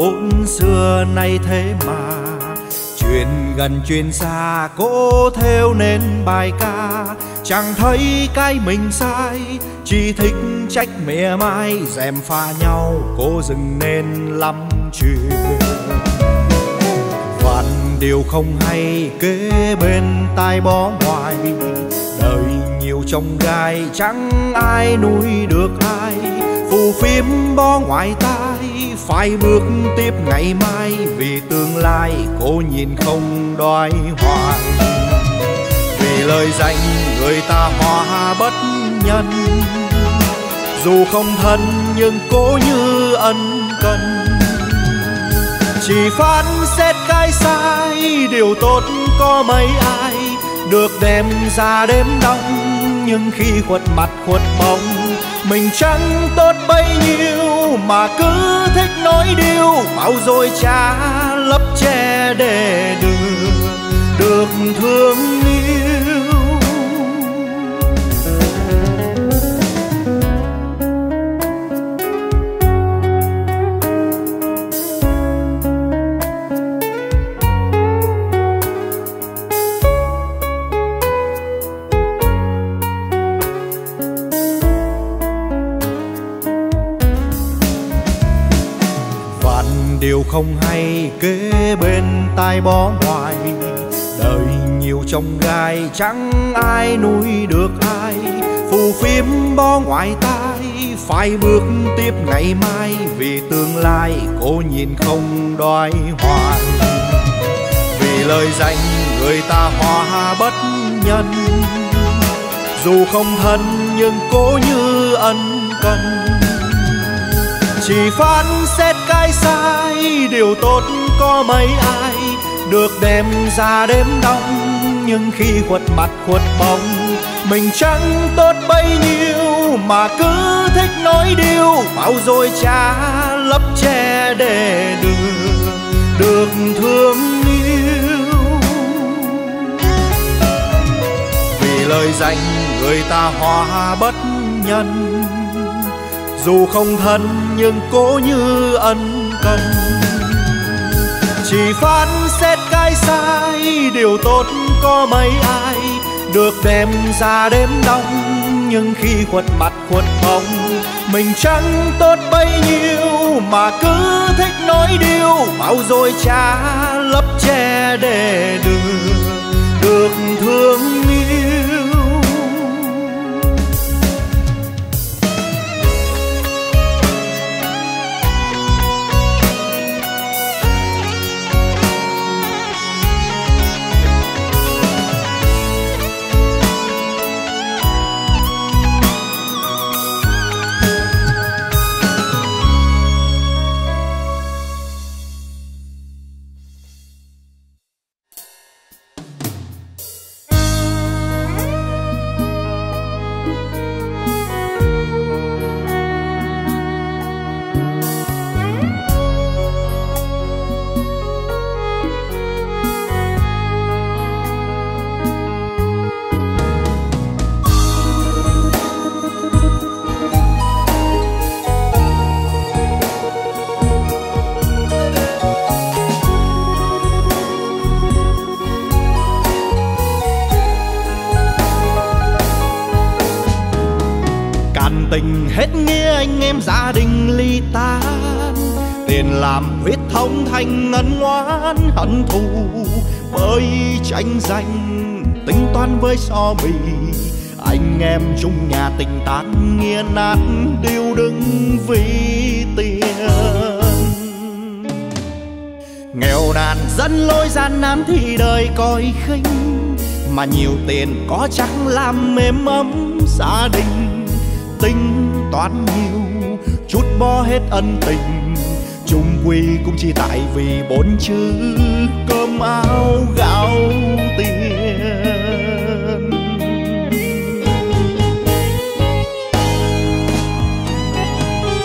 Vốn xưa nay thế mà. Chuyện gần chuyện xa cố theo nên bài ca. Chẳng thấy cái mình sai, chỉ thích trách mẹ mai. Dèm pha nhau, cố dừng nên lắm chuyện. Vạn điều không hay, kế bên tai bó ngoài. Đời nhiều trong gai, chẳng ai nuôi được ai. Phù phiếm bó ngoài tai phải bước tiếp ngày mai, vì tương lai cô nhìn không đoái hoài. Vì lời danh người ta hóa bất nhân, dù không thân nhưng cố như ân cần. Chỉ phán xét cái sai, điều tốt có mấy ai được đem ra đêm đông. Nhưng khi khuất mặt khuất bóng mình chẳng tốt bấy nhiêu mà cứ thích nói điêu. Bao rồi cha lấp che để được được thương không hay kế bên tai bó ngoài. Đời nhiều chồng gai, chẳng ai nuôi được ai. Phù phiếm bó ngoài tai, phải bước tiếp ngày mai. Vì tương lai cô nhìn không đoái hoài. Vì lời danh người ta hòa bất nhân. Dù không thân, nhưng cố như ân cần chỉ phán xét cái sai, điều tốt có mấy ai được đem ra đêm đông nhưng khi khuất mặt khuất bóng, mình chẳng tốt bấy nhiêu, mà cứ thích nói điều bao rồi cha lấp che để được được thương yêu. Vì lời dành người ta hóa bất nhân dù không thân nhưng cố như ân cần. Chỉ phán xét cái sai, điều tốt có mấy ai được đem ra đêm đông. Nhưng khi khuất mặt khuất bóng, mình chẳng tốt bấy nhiêu. Mà cứ thích nói điều bao rồi cha lấp che để được được thương yêu. Tranh giành tính toán với so bì. Anh em chung nhà tình tan nghĩa nát điêu đứng vì tiền. Nghèo nàn dân lối gian nan thì đời coi khinh, mà nhiều tiền có chắc làm mềm ấm gia đình. Tính toán nhiều, chút bỏ hết ân tình, chung quy cũng chỉ tại vì bốn chữ cơm áo gạo tiền.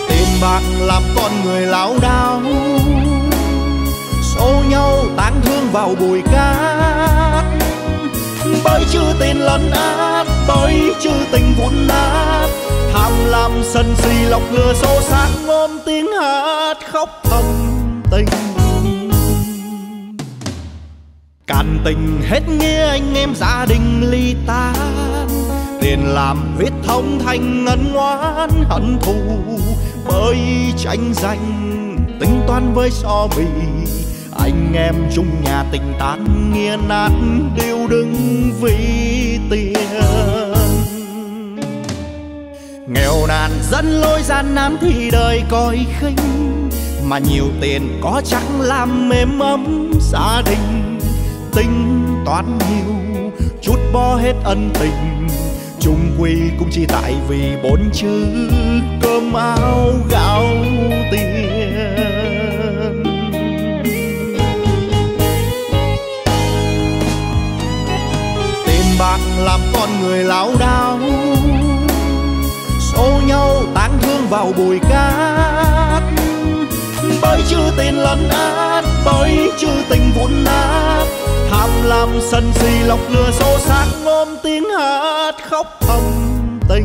Tiền bạc làm con người lão đao xô nhau tán thương vào bụi cát. Bởi chưa tiền lấn át, bởi chưa tình vụn nát. Tham lam sân si lọc lừa xô xác ngôn tiếng hát khóc thầm tình càn tình hết nghĩa anh em gia đình ly tan. Tiền làm huyết thống thành ngân ngoan hận thù. Bởi tranh giành tính toán với so bì. Anh em chung nhà tình tan nghĩa nát điêu đứng vì tiền. Nghèo nàn dẫn lối gian nan thì đời coi khinh. Mà nhiều tiền có chắc làm mềm ấm gia đình tính toán nhiều, chút bỏ hết ân tình. Chung quy cũng chỉ tại vì bốn chữ cơm áo gạo tiền. Tiền bạc làm con người lão đao xô nhau tán thương vào bụi cát. Bởi chữ tiền lấn át, bởi chữ tình vụn nát tham lam sân si lọc lừa sâu sắc ôm tiếng hát khóc thầm tình.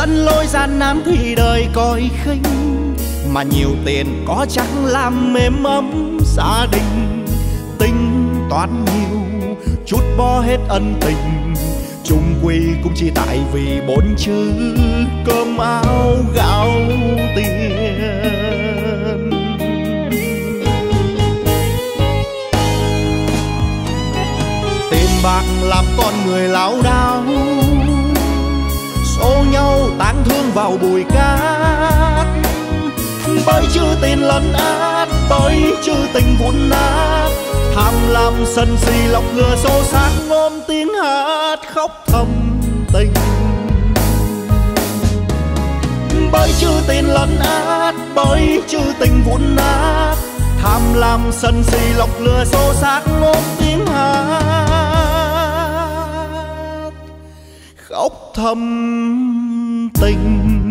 Dân lôi gian nan thì đời coi khinh. Mà nhiều tiền có chắc làm mềm ấm gia đình. Tính toán nhiều, chút bỏ hết ân tình. Chung quy cũng chỉ tại vì bốn chữ cơm áo gạo tiền. Tiền bạc làm con người lao đao ô nhau tán thương vào bụi cát. Bởi chữ tin lấn át, bởi chữ tình vụn nát. Tham lam sân si lọc lừa xô sắc ôm tiếng hát khóc thầm tình. Bởi chữ tin lấn át, bởi chữ tình vụn nát. Tham lam sân si lọc lừa xô sắc ôm tiếng hát. Thâm tình.